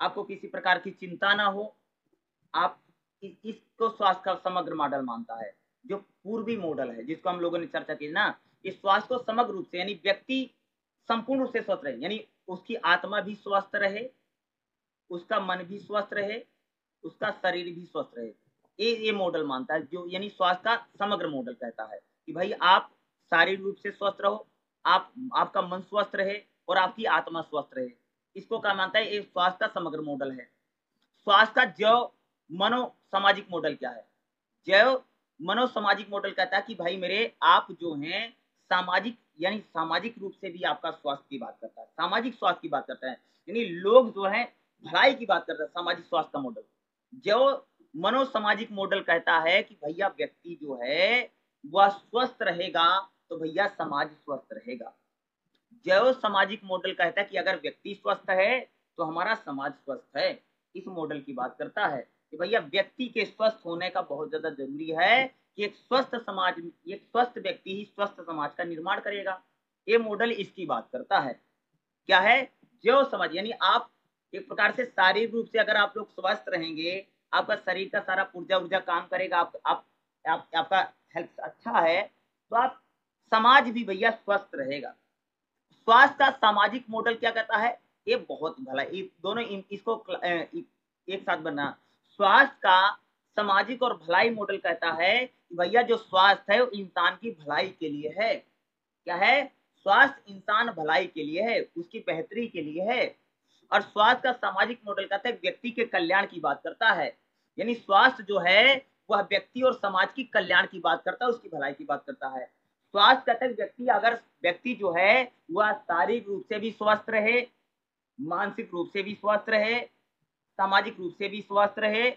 आपको किसी प्रकार की चिंता ना हो, आप इसको स्वास्थ्य का समग्र मॉडल मानता है, जो पूर्वी मॉडल है, जिसको हम लोगों ने चर्चा की ना, इस स्वास्थ्य को समग्र रूप से, यानी व्यक्ति संपूर्ण रूप से स्वस्थ रहे, यानी उसकी आत्मा भी स्वस्थ रहे, उसका मन भी स्वस्थ रहे, उसका शरीर भी स्वस्थ रहे। ये ये मॉडल मानता है, जो, यानी स्वास्थ्य का समग्र मॉडल कहता है कि भाई आप शारीरिक रूप से स्वस्थ रहो, आप, आपका मन स्वस्थ रहे और आपकी आत्मा स्वस्थ रहे। इसको क्या मानता है? स्वास्थ्य का समग्र मॉडल है। स्वास्थ्य का जैव मनो सामाजिक मॉडल क्या है? जैव मनो सामाजिक मॉडल कहता है कि भाई मेरे आप जो हैं, सामाजिक, यानी सामाजिक रूप से भी आपका स्वास्थ्य की बात करता है। सामाजिक स्वास्थ्य की बात करता है। यानी लोग जो है, भलाई की बात करता है, सामाजिक स्वास्थ्य का मॉडल जो मनो सामाजिक मॉडल कहता है कि भैया व्यक्ति जो है, वह स्वस्थ रहेगा तो भैया समाज स्वस्थ रहेगा। जैव सामाजिक मॉडल कहता है कि अगर व्यक्ति स्वस्थ है तो हमारा समाज स्वस्थ है। इस मॉडल की बात करता है कि भैया व्यक्ति के स्वस्थ होने का बहुत ज़्यादा ज़रूरी है कि एक स्वस्थ समाज एक स्वस्थ व्यक्ति ही स्वस्थ समाज का निर्माण करेगा। ये मॉडल इसकी बात करता है। क्या है? जैव समाज यानी आप एक प्रकार से शारीरिक रूप से अगर आप लोग स्वस्थ रहेंगे आपका शरीर का सारा ऊर्जा ऊर्जा काम करेगा आप, आप, आप आपका हेल्थ अच्छा है तो आप समाज भी भैया स्वस्थ रहेगा। स्वास्थ्य का सामाजिक मॉडल क्या कहता है? ये बहुत भला ये दोनों इसको एक साथ बनना स्वास्थ्य का सामाजिक और भलाई मॉडल कहता है भैया जो स्वास्थ्य है वो इंसान की भलाई के लिए है। क्या है? स्वास्थ्य इंसान भलाई के लिए है, उसकी बेहतरी के लिए है। और स्वास्थ्य का सामाजिक मॉडल कहता है व्यक्ति के कल्याण की बात करता है। यानी स्वास्थ्य जो है, वह व्यक्ति और समाज की कल्याण की बात करता है, उसकी भलाई की बात करता है। स्वास्थ्य है व्यक्ति अगर व्यक्ति जो है, वह शारीरिक रूप से भी स्वस्थ रहे, मानसिक रूप से भी स्वस्थ रहे, सामाजिक रूप से भी स्वस्थ रहे,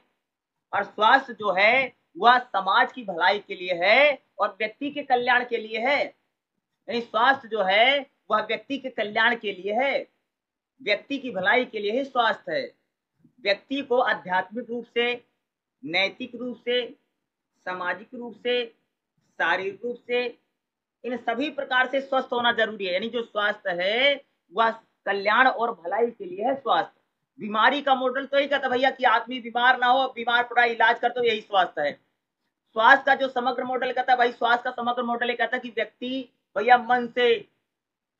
और स्वास्थ्य जो है, वह समाज की भलाई के लिए है और व्यक्ति के कल्याण के लिए है। यानी स्वास्थ्य जो है, वह व्यक्ति के कल्याण के लिए है। व्यक्ति की भलाई के लिए ही स्वास्थ्य है। व्यक्ति को आध्यात्मिक रूप से, नैतिक रूप से, सामाजिक रूप से, शारीरिक रूप से इन सभी प्रकार से स्वस्थ होना ज़रूरी है। यानी जो स्वास्थ्य है, वह कल्याण और भलाई के लिए है स्वास्थ्य। बीमारी का मॉडल तो ही कहता भैया कि आदमी बीमार ना हो, बीमार पड़ा, इलाज कर तो यही स्वास्थ्य है। स्वास्थ्य का जो समग्र मॉडल कहता है भाई, स्वास्थ्य का समग्र मॉडल ये कहता है कि व्यक्ति भैया मन से,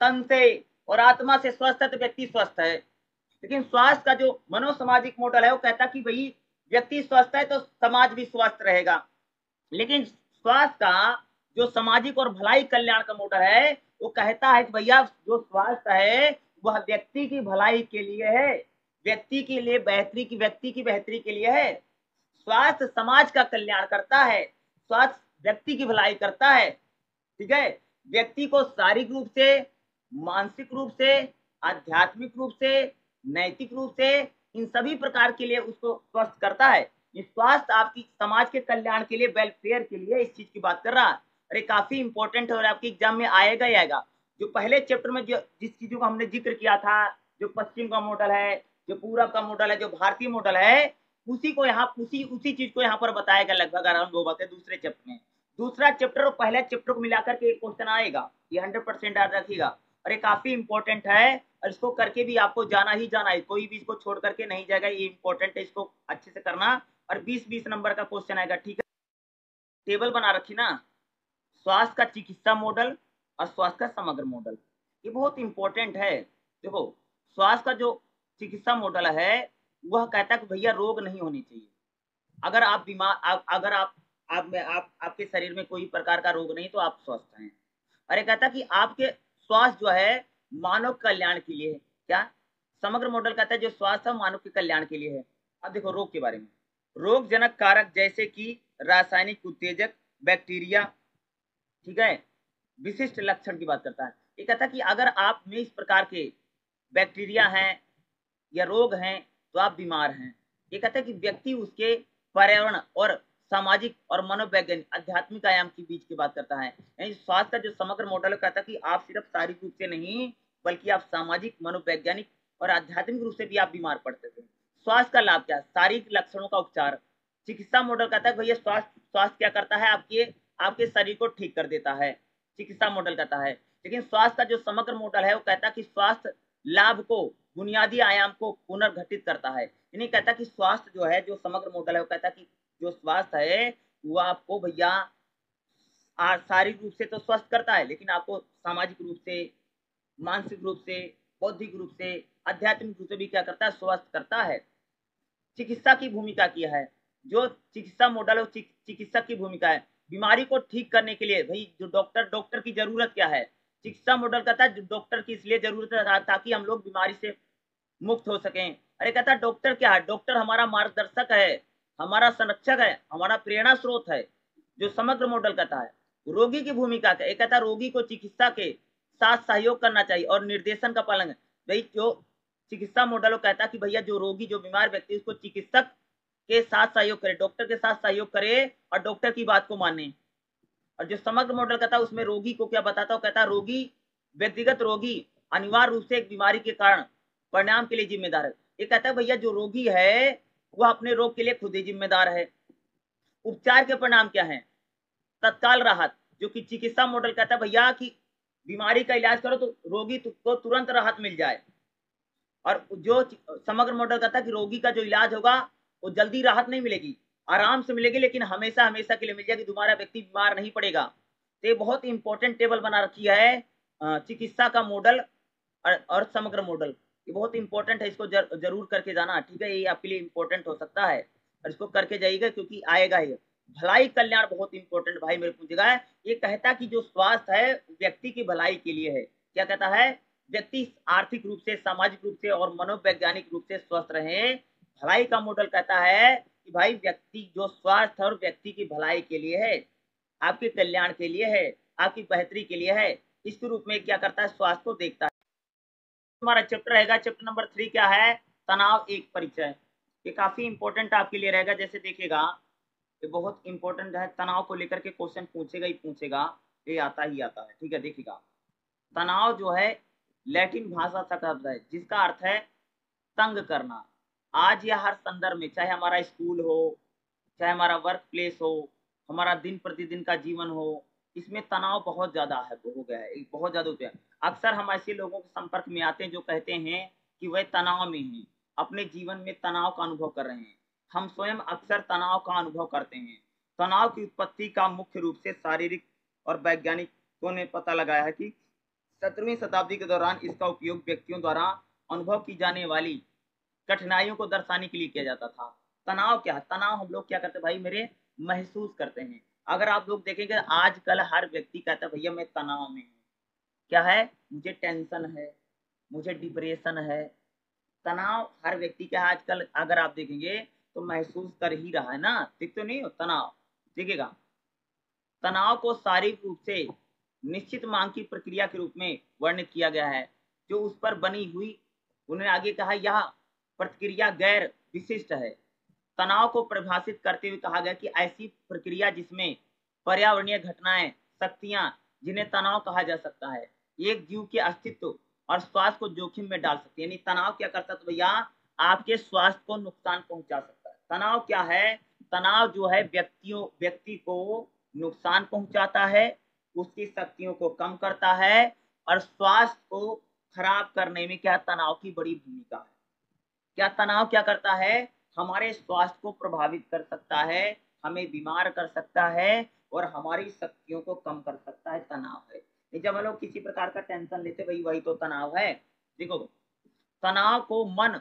तन से और आत्मा से स्वस्थ है तो व्यक्ति स्वस्थ है। लेकिन स्वास्थ्य का जो मनोसामाजिक मॉडल है, वो कहता कि भाई, व्यक्ति स्वस्थ है तो समाज भी स्वस्थ रहेगा। लेकिन स्वास्थ्य का जो सामाजिक और भलाई कल्याण का मॉडल है, वो कहता है कि भैया, जो स्वास्थ्य है, वह व्यक्ति की भलाई के लिए है। व्यक्ति के लिए बेहतरी की, व्यक्ति की बेहतरी के लिए है। स्वास्थ्य समाज का कल्याण करता है। स्वास्थ्य व्यक्ति की भलाई करता है। ठीक है? व्यक्ति को शारीरिक रूप से, मानसिक रूप से, आध्यात्मिक रूप से, नैतिक रूप से, इन सभी प्रकार के लिए उसको स्वस्थ करता है। स्वास्थ्य आपकी समाज के कल्याण के लिए वेलफेयर के लिए इस चीज़ की बात कर रहा है। अरे काफ़ी इंपॉर्टेंट है और आपके एग्ज़ाम में आएगा ही आएगा। जो पहले चैप्टर में जो, जिस चीज़ों का हमने ज़िक्र किया था, जो पश्चिम का मॉडल है, जो पूरब का मॉडल है, जो भारतीय मॉडल है, उसी को यहाँ, उसी उसी चीज़ को यहाँ पर बताया गया लगभग अराउंड दो बातें दूसरे चैप्टर में। दूसरा चैप्टर और पहले चैप्टर को मिलाकर के एक क्वेश्चन आएगा। ये हंड्रेड परसेंट याद रखिएगा। और ये काफ़ी इंपॉर्टेंट है और इसको करके भी आपको जाना ही जाना है। कोई भी इसको छोड़ करके नहीं जाएगा। ये इंपॉर्टेंट है, इसको अच्छे से करना। और 20-20 नंबर का क्वेश्चन आएगा, ठीक है? टेबल बना रखी ना? स्वास्थ्य का चिकित्सा मॉडल और स्वास्थ्य का समग्र मॉडल ये बहुत इंपॉर्टेंट है। देखो, स्वास्थ्य का जो चिकित्सा मॉडल है, वह कहता है कि भैया रोग नहीं होने चाहिए। अगर आप बीमार अगर आप आप, में, आप, आपके शरीर में कोई प्रकार का रोग नहीं तो आप स्वस्थ हैं। अरे कहता कि आपके स्वास्थ्य जो है, मानव कल्याण के लिए है। क्या? समग्र मॉडल कहता है जो स्वास्थ्य है मानव के कल्याण के लिए है। अब देखो रोग के बारे में। रोग जनक कारक जैसे कि रासायनिक उत्तेजक बैक्टीरिया ठीक है? विशिष्ट लक्षण की बात करता है। ये कहता है कि अगर आप में इस प्रकार के बैक्टीरिया हैं या रोग हैं तो आप बीमार हैं। ये कहता है कि व्यक्ति उसके पर्यावरण और सामाजिक और मनोवैज्ञानिक, आध्यात्मिक आयाम के बीच की बात करता है। यानी स्वास्थ्य का जो समग्र मॉडल कहता है कि आप सिर्फ़ शारीरिक रूप से नहीं, बल्कि आप सामाजिक, मनोवैज्ञानिक और आध्यात्मिक रूप से भी आप बीमार पड़ते थे। स्वास्थ्य का लाभ क्या? शारीरिक लक्षणों का उपचार। चिकित्सा मॉडल कहता है भैया, स्वास्थ्य स्वास्थ्य क्या करता है? आपके आपके शरीर को ठीक कर देता है, चिकित्सा मॉडल कहता है। लेकिन स्वास्थ्य का जो समग्र मॉडल है, वो कहता है कि स्वास्थ्य लाभ को, बुनियादी आयाम को पुनर्गठित करता है। यानी कहता कि स्वास्थ्य जो है, जो समग्र मॉडल है, वो कहता कि जो स्वास्थ्य है, वो आपको भैया शारीरिक रूप से तो स्वस्थ करता है, लेकिन आपको सामाजिक रूप से, मानसिक रूप से, बौद्धिक रूप से, आध्यात्मिक रूप से भी क्या करता है, स्वस्थ करता है। चिकित्सा की भूमिका क्या है? जो चिकित्सा मॉडल है चिकित्सक की भूमिका है। बीमारी को ठीक करने के लिए, भाई, जो डॉक्टर डॉक्टर की ज़रूरत क्या है? चिकित्सा मॉडल कहता है डॉक्टर की इसलिए ज़रूरत है ताकि हम लोग बीमारी से मुक्त हो सकें। अरे कहता डॉक्टर क्या है? डॉक्टर हमारा मार्गदर्शक है, हमारा संरक्षक है, हमारा प्रेरणा स्रोत है, जो समग्र मॉडल कहता है। रोगी की भूमिका क्या? कहता है, रोगी को चिकित्सा के साथ सहयोग करना चाहिए और निर्देशन का पालन भाई, जो चिकित्सा मॉडल कहता है कि भैया, जो रोगी, जो बीमार व्यक्ति उसको चिकित्सक के साथ सहयोग करे, डॉक्टर के साथ सहयोग करे और डॉक्टर की बात को माने। और जो समग्र मॉडल कहता है, उसमें रोगी को क्या बताता है? कहता रोगी, व्यक्तिगत रोगी, अनिवार्य रूप से एक बीमारी के कारण परिणाम के लिए जिम्मेदार है। ये कहता है, भैया, जो रोगी है, वह अपने रोग के लिए खुद ही जिम्मेदार है। उपचार के परिणाम क्या है? तत्काल राहत, जो कि चिकित्सा मॉडल कहता है, भैया, कि बीमारी का इलाज करो तो रोगी को तुरंत राहत मिल जाए। और जो समग्र मॉडल कहता है कि रोगी का जो इलाज होगा वो जल्दी राहत नहीं मिलेगी। आराम से मिलेगी लेकिन हमेशा हमेशा के लिए मिल जाएगी। दोबारा व्यक्ति बीमार नहीं पड़ेगा। तो ये बहुत इंपॉर्टेंट टेबल बना रखी है चिकित्सा का मॉडल और समग्र मॉडल ये बहुत इंपॉर्टेंट है इसको जर, ज़रूर करके जाना। ठीक है ये आपके लिए इंपॉर्टेंट हो सकता है। और इसको करके जाइएगा क्योंकि आएगा ही भलाई कल्याण बहुत इंपॉर्टेंट भाई मेरे पूछेगा ये कहता कि जो स्वास्थ्य है व्यक्ति की भलाई के लिए है। क्या कहता है? व्यक्ति आर्थिक रूप से सामाजिक रूप से और मनोवैज्ञानिक रूप से स्वस्थ रहे। भलाई का मॉडल कहता है कि भाई व्यक्ति, जो स्वास्थ्य और व्यक्ति की भलाई के लिए है, आपके कल्याण के लिए है, आपकी बेहतरी के लिए है इस रूप में क्या करता है? स्वास्थ्य को देखता है। हमारा चैप्टर रहेगा चैप्टर नंबर थ्री क्या है? तनाव एक परिचय। ये काफ़ी इंपॉर्टेंट आपके लिए रहेगा। जैसे देखेगा ये बहुत इंपॉर्टेंट है। तनाव को लेकर के क्वेश्चन पूछेगा ही पूछेगा। ये आता ही आता है। ठीक है, देखिएगा। तनाव जो है, लैटिन भाषा का शब्द है, जिसका अर्थ है तंग करना। आज या हर संदर्भ में, चाहे हमारा स्कूल हो, चाहे हमारा वर्क प्लेस हो, हमारा दिन प्रतिदिन का जीवन हो, इसमें तनाव बहुत ज़्यादा है, हो गया है बहुत ज़्यादा हो। गया अक्सर हम ऐसे लोगों के संपर्क में आते हैं जो कहते हैं कि वह तनाव में हैं, अपने जीवन में तनाव का अनुभव कर रहे हैं। हम स्वयं अक्सर तनाव का अनुभव करते हैं। तनाव की उत्पत्ति का मुख्य रूप से शारीरिक और वैज्ञानिकों ने पता लगाया है कि सत्रहवीं शताब्दी के दौरान इसका उपयोग व्यक्तियों द्वारा अनुभव की जाने वाली कठिनाइयों को दर्शाने के लिए किया जाता था। तनाव क्या? तनाव हम लोग क्या करते भाई? मेरे महसूस करते हैं। अगर आप लोग देखेंगे, आजकल हर व्यक्ति कहता है, भैया, मैं तनाव में हूँ। क्या है? मुझे टेंशन है, मुझे डिप्रेशन है। तनाव हर व्यक्ति का आजकल। अगर आप देखेंगे तो महसूस कर ही रहा है ना? ठीक तो नहीं हो? तनाव। देखिएगा, तनाव को शारीरिक रूप से निश्चित मांग की प्रक्रिया के रूप में वर्णित किया गया है। जो उस पर बनी हुई, उन्होंने आगे कहा, यह प्रतिक्रिया गैर विशिष्ट है। तनाव को परिभाषित करते हुए कहा गया कि ऐसी प्रक्रिया जिसमें पर्यावरणीय घटनाएँ, शक्तियाँ, जिन्हें तनाव कहा जा सकता है, एक जीव के अस्तित्व और स्वास्थ्य को जोखिम में डाल सकती है। यानी तनाव क्या करता है तो भैया, आपके स्वास्थ्य को नुकसान पहुँचा सकता है। तनाव क्या है? तनाव जो है व्यक्तियों, व्यक्ति को नुकसान पहुंचाता है, उसकी शक्तियों को कम करता है और स्वास्थ्य को खराब करने में क्या तनाव की बड़ी भूमिका है। क्या तनाव क्या करता है? हमारे स्वास्थ्य को प्रभावित कर सकता है, हमें बीमार कर सकता है और हमारी शक्तियों को कम कर सकता है। तनाव है। जब हम लोग किसी प्रकार का टेंशन लेते वही वही तो तनाव है। देखो, तनाव को मन,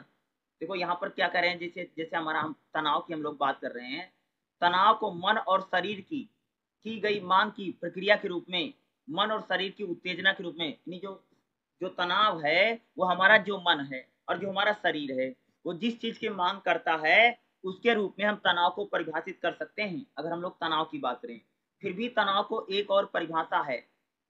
देखो यहाँ पर क्या कर रहे हैं, जैसे जैसे हमारा हम तनाव की हम लोग बात कर रहे हैं, तनाव को मन और शरीर की की गई मांग की प्रक्रिया के रूप में, मन और शरीर की उत्तेजना के रूप में जो जो तनाव है, वो हमारा जो मन है और जो हमारा शरीर है वो जिस चीज़ की मांग करता है, उसके रूप में हम तनाव को परिभाषित कर सकते हैं। अगर हम लोग तनाव की बात करें, फिर भी तनाव को एक और परिभाषा है,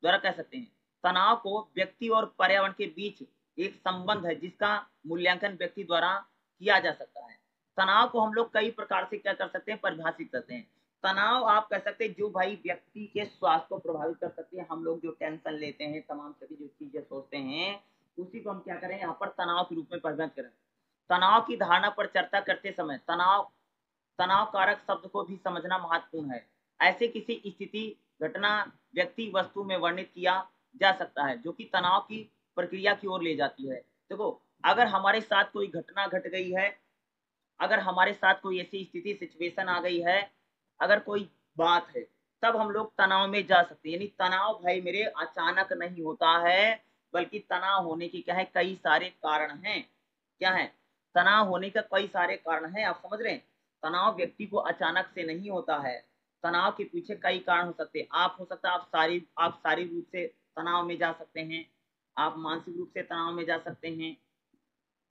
द्वारा कह सकते हैं। तनाव को व्यक्ति और पर्यावरण के बीच एक संबंध है, जिसका मूल्यांकन व्यक्ति द्वारा किया जा सकता है। तनाव को हम लोग कई प्रकार से क्या कर सकते हैं? परिभाषित करते हैं। तनाव आप कह सकते हैं, जो भाई व्यक्ति के स्वास्थ्य को प्रभावित कर सकते हैं। हम लोग जो टेंशन लेते हैं, तमाम सभी जो चीज़ें सोचते हैं, उसी को हम क्या करें? यहाँ पर तनाव के रूप में परिभाषित करें। तनाव की धारणा पर चर्चा करते समय तनाव तनाव कारक शब्द को भी समझना महत्वपूर्ण है। ऐसे किसी स्थिति, घटना, व्यक्ति, वस्तु में वर्णित किया जा सकता है, जो कि तनाव की प्रक्रिया की ओर ले जाती है। देखो, अगर हमारे साथ कोई घटना घट गई है, अगर हमारे साथ कोई ऐसी स्थिति सिचुएशन आ गई है, अगर कोई बात है, तब हम लोग तनाव में जा सकते हैं। यानी तनाव भाई मेरे, अचानक नहीं होता है, बल्कि तनाव होने के क्या है, कई सारे कारण हैं। क्या है? तनाव होने का कई सारे कारण हैं। आप समझ रहे हैं? तनाव व्यक्ति को अचानक से नहीं होता है। तनाव के पीछे कई कारण हो सकते हैं। आप हो सकता है आप शारीरिक आप शारीरिक रूप से तनाव में जा सकते हैं। आप मानसिक रूप से तनाव में जा सकते हैं।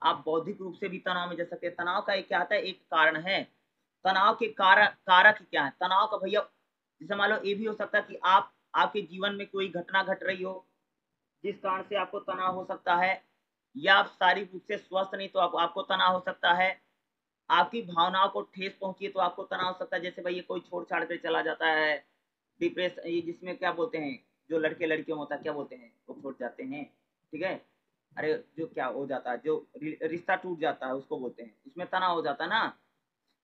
आप बौद्धिक रूप से भी तनाव में जा सकते हैं। तनाव का एक क्या आता है? एक कारण है। तनाव के कारक कारक क्या है? तनाव का भैया, जैसे मान लो ये भी हो सकता है कि आप, आपके जीवन में कोई घटना घट रही हो, जिस कारण से आपको तनाव हो सकता है। या आप शारीरिक रूप से स्वस्थ नहीं तो आप, आपको तनाव हो सकता है। आपकी भावनाओं को ठेस पहुँची तो आपको तनाव हो सकता है। जैसे भाई ये कोई छोड़ छाड़ कर चला जाता है डिप्रेस ये जिसमें क्या बोलते हैं जो लड़के लड़कियों होता है क्या बोलते हैं वो छोड़ जाते हैं ठीक है? अरे जो क्या हो जाता है जो रिश्ता टूट जाता है उसको बोलते हैं। उसमें तनाव हो जाता है ना?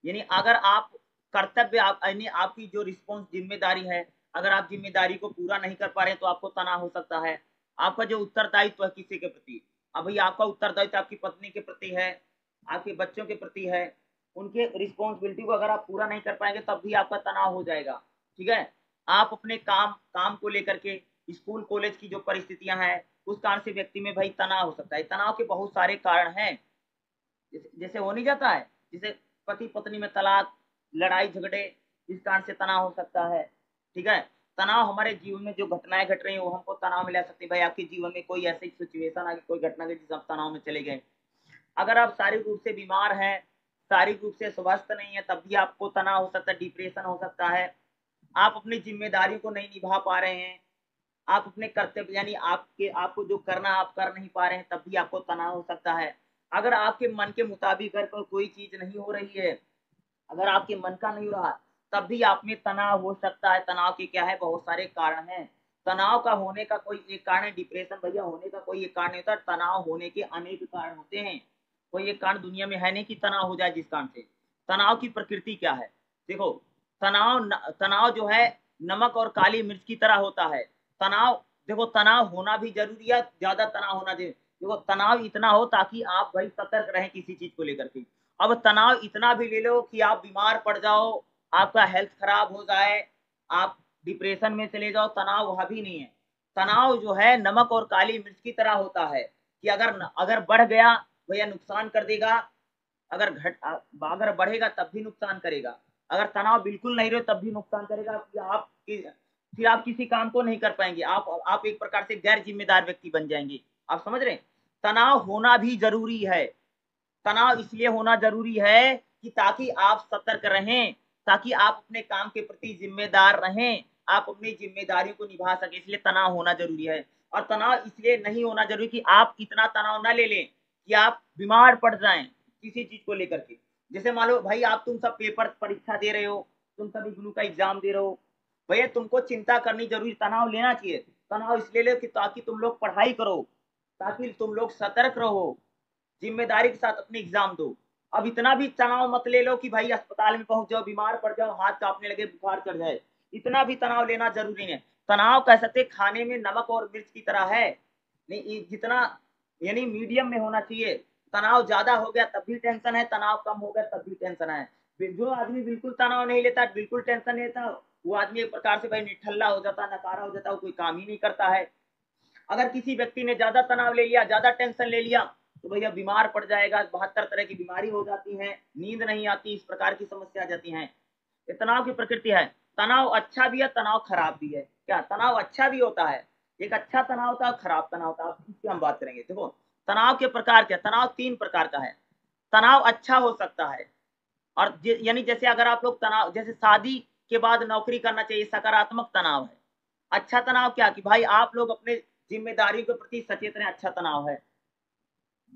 यानी अगर आप कर्तव्य आप यानी आपकी जो रिस्पॉन्स ज़िम्मेदारी है अगर आप ज़िम्मेदारी को पूरा नहीं कर पा रहे तो आपको तनाव हो सकता है। आपका जो उत्तरदायित्व है किसी के प्रति अब भैया आपका उत्तरदायित्व आपकी पत्नी के प्रति है, आपके बच्चों के प्रति है, उनके रिस्पॉन्सिबिलिटी को अगर आप पूरा नहीं कर पाएँगे, तब भी आपका तनाव हो जाएगा, ठीक है? आप अपने काम काम को लेकर के, स्कूल, कॉलेज की जो परिस्थितियाँ हैं, उस कारण से व्यक्ति में भाई तनाव हो सकता है। तनाव के बहुत सारे कारण हैं। जैसे हो नहीं जाता है, जैसे पति पत्नी में तलाक लड़ाई झगड़े इस कारण से तनाव हो सकता है, ठीक है? तनाव हमारे जीवन में जो घटनाएँ घट रही हैं, वो हमको तनाव में ले सकती भाई, आपके जीवन में कोई ऐसी सिचुएशन आ गई कोई घटना गई जिस आप तनाव में चले गए। अगर आप शारीरिक रूप से बीमार हैं, शारीरिक रूप से स्वस्थ नहीं है, तब भी आपको तनाव हो सकता है डिप्रेशन हो सकता है। आप अपनी ज़िम्मेदारी को नहीं निभा पा रहे हैं। आप अपने कर्तव्य, यानी आपके, आपको जो करना आप कर नहीं पा रहे हैं, तब भी आपको तनाव हो सकता है। अगर आपके मन के मुताबिक अगर कोई चीज़ नहीं हो रही है, अगर आपके मन का नहीं हो रहा तब भी आप में तनाव हो सकता है। तनाव के क्या है? बहुत सारे कारण हैं। तनाव का होने का कोई एक कारण डिप्रेशन भैया होने का कोई एक कारण नहीं होता तनाव होने के अनेक कारण होते हैं। कोई एक कारण दुनिया में है नहीं कि तनाव हो जाए जिस कारण से। तनाव की प्रकृति क्या है? देखो, तनाव तनाव जो है, नमक और काली मिर्च की तरह होता है। तनाव, देखो, तनाव होना भी ज़रूरी है, ज़्यादा तनाव होना चाहिए देखो, तनाव इतना हो ताकि आप भाई सतर्क रहें किसी चीज़ को लेकर के। अब तनाव इतना भी ले लो कि आप बीमार पड़ जाओ आपका हेल्थ खराब हो जाए, आप डिप्रेशन में चले जाओ, तनाव वह भी नहीं है। तनाव जो है, नमक और काली मिर्च की तरह होता है कि अगर अगर बढ़ गया भैया नुकसान कर देगा। अगर घट अगर बढ़ेगा, तब भी नुकसान करेगा। अगर तनाव बिल्कुल नहीं रहे, तब भी नुकसान करेगा। आप फिर आप किसी काम को नहीं कर पाएँगे। आप आप एक प्रकार से गैर जिम्मेदार व्यक्ति बन जाएँगे। आप समझ रहे हैं? तनाव होना भी ज़रूरी है। तनाव इसलिए होना ज़रूरी है कि ताकि आप सतर्क रहें ताकि आप अपने काम के प्रति जिम्मेदार रहें, आप अपनी जिम्मेदारियों को निभा सके, इसलिए तनाव होना ज़रूरी है। और तनाव इसलिए नहीं होना ज़रूरी कि आप इतना तनाव ना ले लें कि आप बीमार पड़ जाएँ किसी चीज़ को लेकर के। जैसे मान लो, भाई, आप तुम सब पेपर परीक्षा दे रहे हो, तुम सभी ग्लू का एग्ज़ाम दे रहे हो। भैया, तुमको चिंता करनी ज़रूरी, तनाव लेना चाहिए। तनाव इसलिए ले कि ताकि तुम लोग पढ़ाई करो, ताकि तुम लोग सतर्क रहो, ज़िम्मेदारी के साथ अपने एग्ज़ाम दो। अब इतना भी तनाव मत ले लो कि भाई अस्पताल में पहुँच जाओ, बीमार पड़ जाओ, हाथ कांपने लगे, बुखार चढ़ जाए। इतना भी तनाव लेना ज़रूरी है। तनाव कह सकते खाने में नमक और मिर्च की तरह है। नहीं जितना, यानी मीडियम में होना चाहिए। तनाव ज़्यादा हो गया, तब भी टेंशन है। तनाव कम हो गया, तब भी टेंशन है। जो आदमी बिल्कुल तनाव नहीं लेता, बिल्कुल टेंशन नहीं लेता, वो आदमी एक प्रकार से भाई निठल्ला हो जाता, नकारा हो जाता, वो कोई काम ही नहीं करता है। अगर किसी व्यक्ति ने ज़्यादा तनाव ले लिया, ज़्यादा टेंशन ले लिया तो भैया बीमार पड़ जाएगा, बहत्तर तरह की बीमारी हो जाती है, नींद नहीं आती, इस प्रकार की समस्या आ जाती है। ये तनाव की प्रकृति है। तनाव अच्छा भी है, तनाव खराब भी है। क्या? तनाव अच्छा भी होता है। एक अच्छा तनाव होता है, खराब तनाव होता है। इसकी हम बात करेंगे। देखो, तनाव के प्रकार क्या? तनाव तीन प्रकार का है। तनाव अच्छा हो सकता है। और यानी जैसे अगर आप लोग तनाव, जैसे शादी के बाद नौकरी करना चाहिए, सकारात्मक तनाव है। अच्छा तनाव क्या? कि भाई आप लोग अपने जिम्मेदारियों के प्रति सचेत रहें अच्छा तनाव है।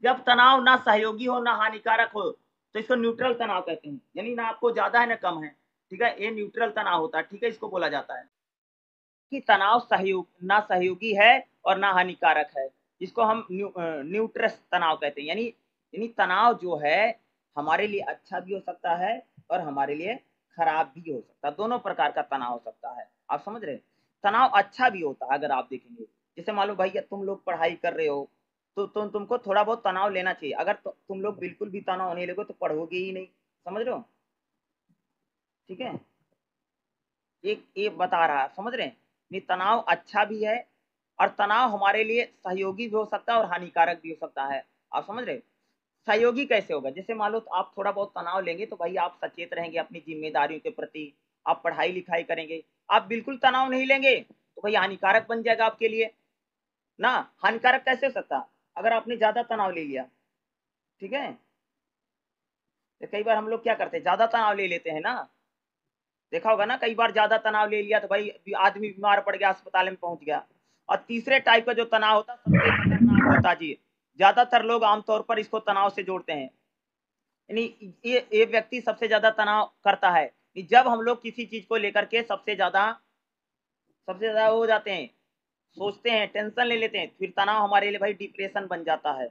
जब तनाव ना सहयोगी हो ना हानिकारक हो तो इसको न्यूट्रल तनाव कहते हैं। यानी ना आपको ज़्यादा है ना कम है। ठीक है? ये न्यूट्रल तनाव होता है। ठीक है? इसको बोला जाता है कि तनाव सहयोग ना सहयोगी है और ना हानिकारक है। इसको हम न्यू, न्यूट्रस तनाव कहते हैं। यानी यानी तनाव जो है हमारे लिए अच्छा भी हो सकता है और हमारे लिए खराब भी हो सकता है। दोनों प्रकार का तनाव हो सकता है। आप समझ रहे हैं? तनाव अच्छा भी होता है अगर आप देखेंगे। जैसे मान लो भैया तुम लोग पढ़ाई कर रहे हो तो तो, तुमको थोड़ा बहुत तनाव लेना चाहिए। अगर तुम लोग बिल्कुल भी तनाव नहीं लोगे तो पढ़ोगे ही नहीं। समझ रहे हो? ठीक है? एक ये बता रहा है। समझ रहे हैं? तनाव अच्छा भी है और तनाव हमारे लिए सहयोगी भी हो सकता है और हानिकारक भी हो सकता है। आप समझ रहे सहयोगी कैसे होगा? जैसे मान लो तो आप थोड़ा बहुत तनाव लेंगे तो भाई आप सचेत रहेंगे अपनी जिम्मेदारियों के प्रति आप पढ़ाई लिखाई करेंगे। आप बिल्कुल तनाव नहीं लेंगे तो भाई हानिकारक बन जाएगा आपके लिए। ना? हानिकारक कैसे हो सकता? अगर आपने ज़्यादा तनाव ले लिया, ठीक है? तो कई बार हम लोग क्या करते हैं, ज़्यादा तनाव ले लेते हैं ना? देखा होगा ना, कई बार ज़्यादा तनाव ले लिया तो भाई आदमी बीमार पड़ गया, अस्पताल में पहुँच गया। और तीसरे टाइप का जो तनाव होता, सबसे खतरनाक होता जी, ज़्यादातर लोग आमतौर पर इसको तनाव से जोड़ते हैं। यानी ये ये व्यक्ति सबसे ज़्यादा तनाव करता है। जब हम लोग किसी चीज़ को लेकर के सबसे ज़्यादा सबसे ज़्यादा हो जाते हैं। सोचते हैं, टेंशन ले लेते हैं, फिर तनाव हमारे लिए भाई डिप्रेशन बन जाता है।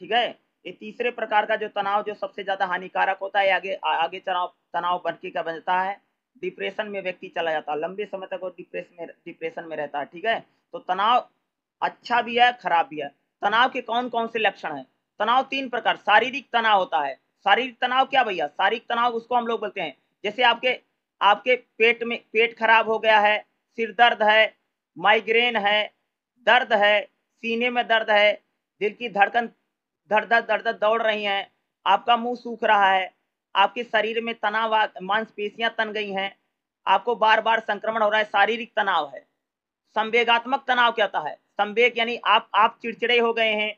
ठीक है? ये तीसरे प्रकार का जो तनाव, जो सबसे ज़्यादा हानिकारक होता है, आगे आगे तनाव तनाव बनके का बनता है? डिप्रेशन में व्यक्ति चला जाता है। लंबे समय तक वो डिप्रेशन में डिप्रेशन में रहता है। ठीक है? तो तनाव अच्छा भी है, खराब भी है। तनाव के कौन कौन से लक्षण है? तनाव तीन प्रकार। शारीरिक तनाव होता है। शारीरिक तनाव क्या भैया? शारीरिक तनाव उसको हम लोग बोलते हैं। जैसे आपके आपके पेट में, पेट खराब हो गया है, सिर दर्द है माइग्रेन है, दर्द है, सीने में दर्द है, दिल की धड़कन धड़ धड़ दौड़ रही हैं, आपका मुँह सूख रहा है, आपके शरीर में तनाव, मांसपेशियाँ तन गई हैं, आपको बार बार संक्रमण हो रहा है, शारीरिक तनाव है। संवेगात्मक तनाव क्या होता है? संवेग यानी आप आप चिड़चिड़े हो गए हैं,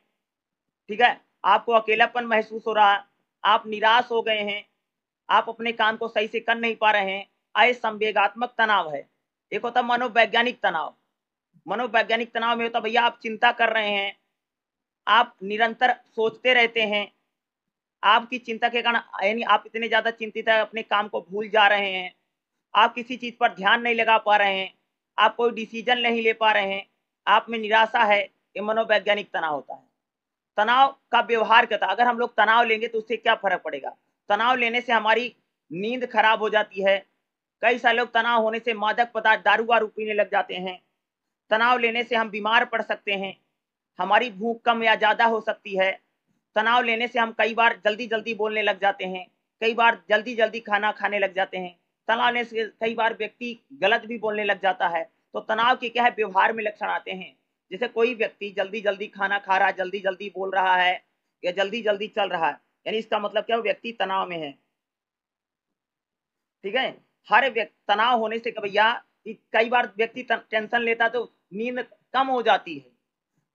ठीक है? आपको अकेलापन महसूस हो रहा है आप निराश हो गए हैं, आप अपने काम को सही से कर नहीं पा रहे हैं आए संवेगात्मक तनाव है। एक होता मनोवैज्ञानिक तनाव। मनोवैज्ञानिक तनाव में होता भैया आप चिंता कर रहे हैं। आप निरंतर सोचते रहते हैं। आपकी चिंता के कारण, यानी आप इतने ज़्यादा चिंतित है, अपने काम को भूल जा रहे हैं। आप किसी चीज़ पर ध्यान नहीं लगा पा रहे हैं। आप कोई डिसीज़न नहीं ले पा रहे हैं। आप में निराशा है, ये मनोवैज्ञानिक तनाव होता है। तनाव का व्यवहार था? अगर हम लोग तनाव लेंगे तो उससे क्या फ़र्क पड़ेगा? तनाव लेने से हमारी नींद खराब हो जाती है। कई सारे लोग तनाव होने से मादक पदार्थ दारू वारू पीने लग जाते हैं। तनाव लेने से हम बीमार पड़ सकते हैं। हमारी भूख कम या ज़्यादा हो सकती है। तनाव लेने से हम कई बार जल्दी जल्दी बोलने लग जाते हैं, कई बार जल्दी जल्दी खाना खाने लग जाते हैं। तनाव लेने से कई बार व्यक्ति गलत भी बोलने लग जाता है। तो तनाव के क्या है? व्यवहार में लक्षण आते हैं। जैसे कोई व्यक्ति जल्दी जल्दी खाना खा रहा है जल्दी जल्दी बोल रहा है या जल्दी जल्दी चल रहा है, यानी इसका मतलब क्या? व्यक्ति तनाव में है। ठीक है? हर व्यक्ति तनाव होने से भैया कई बार व्यक्ति टेंशन लेता तो नींद कम हो जाती है।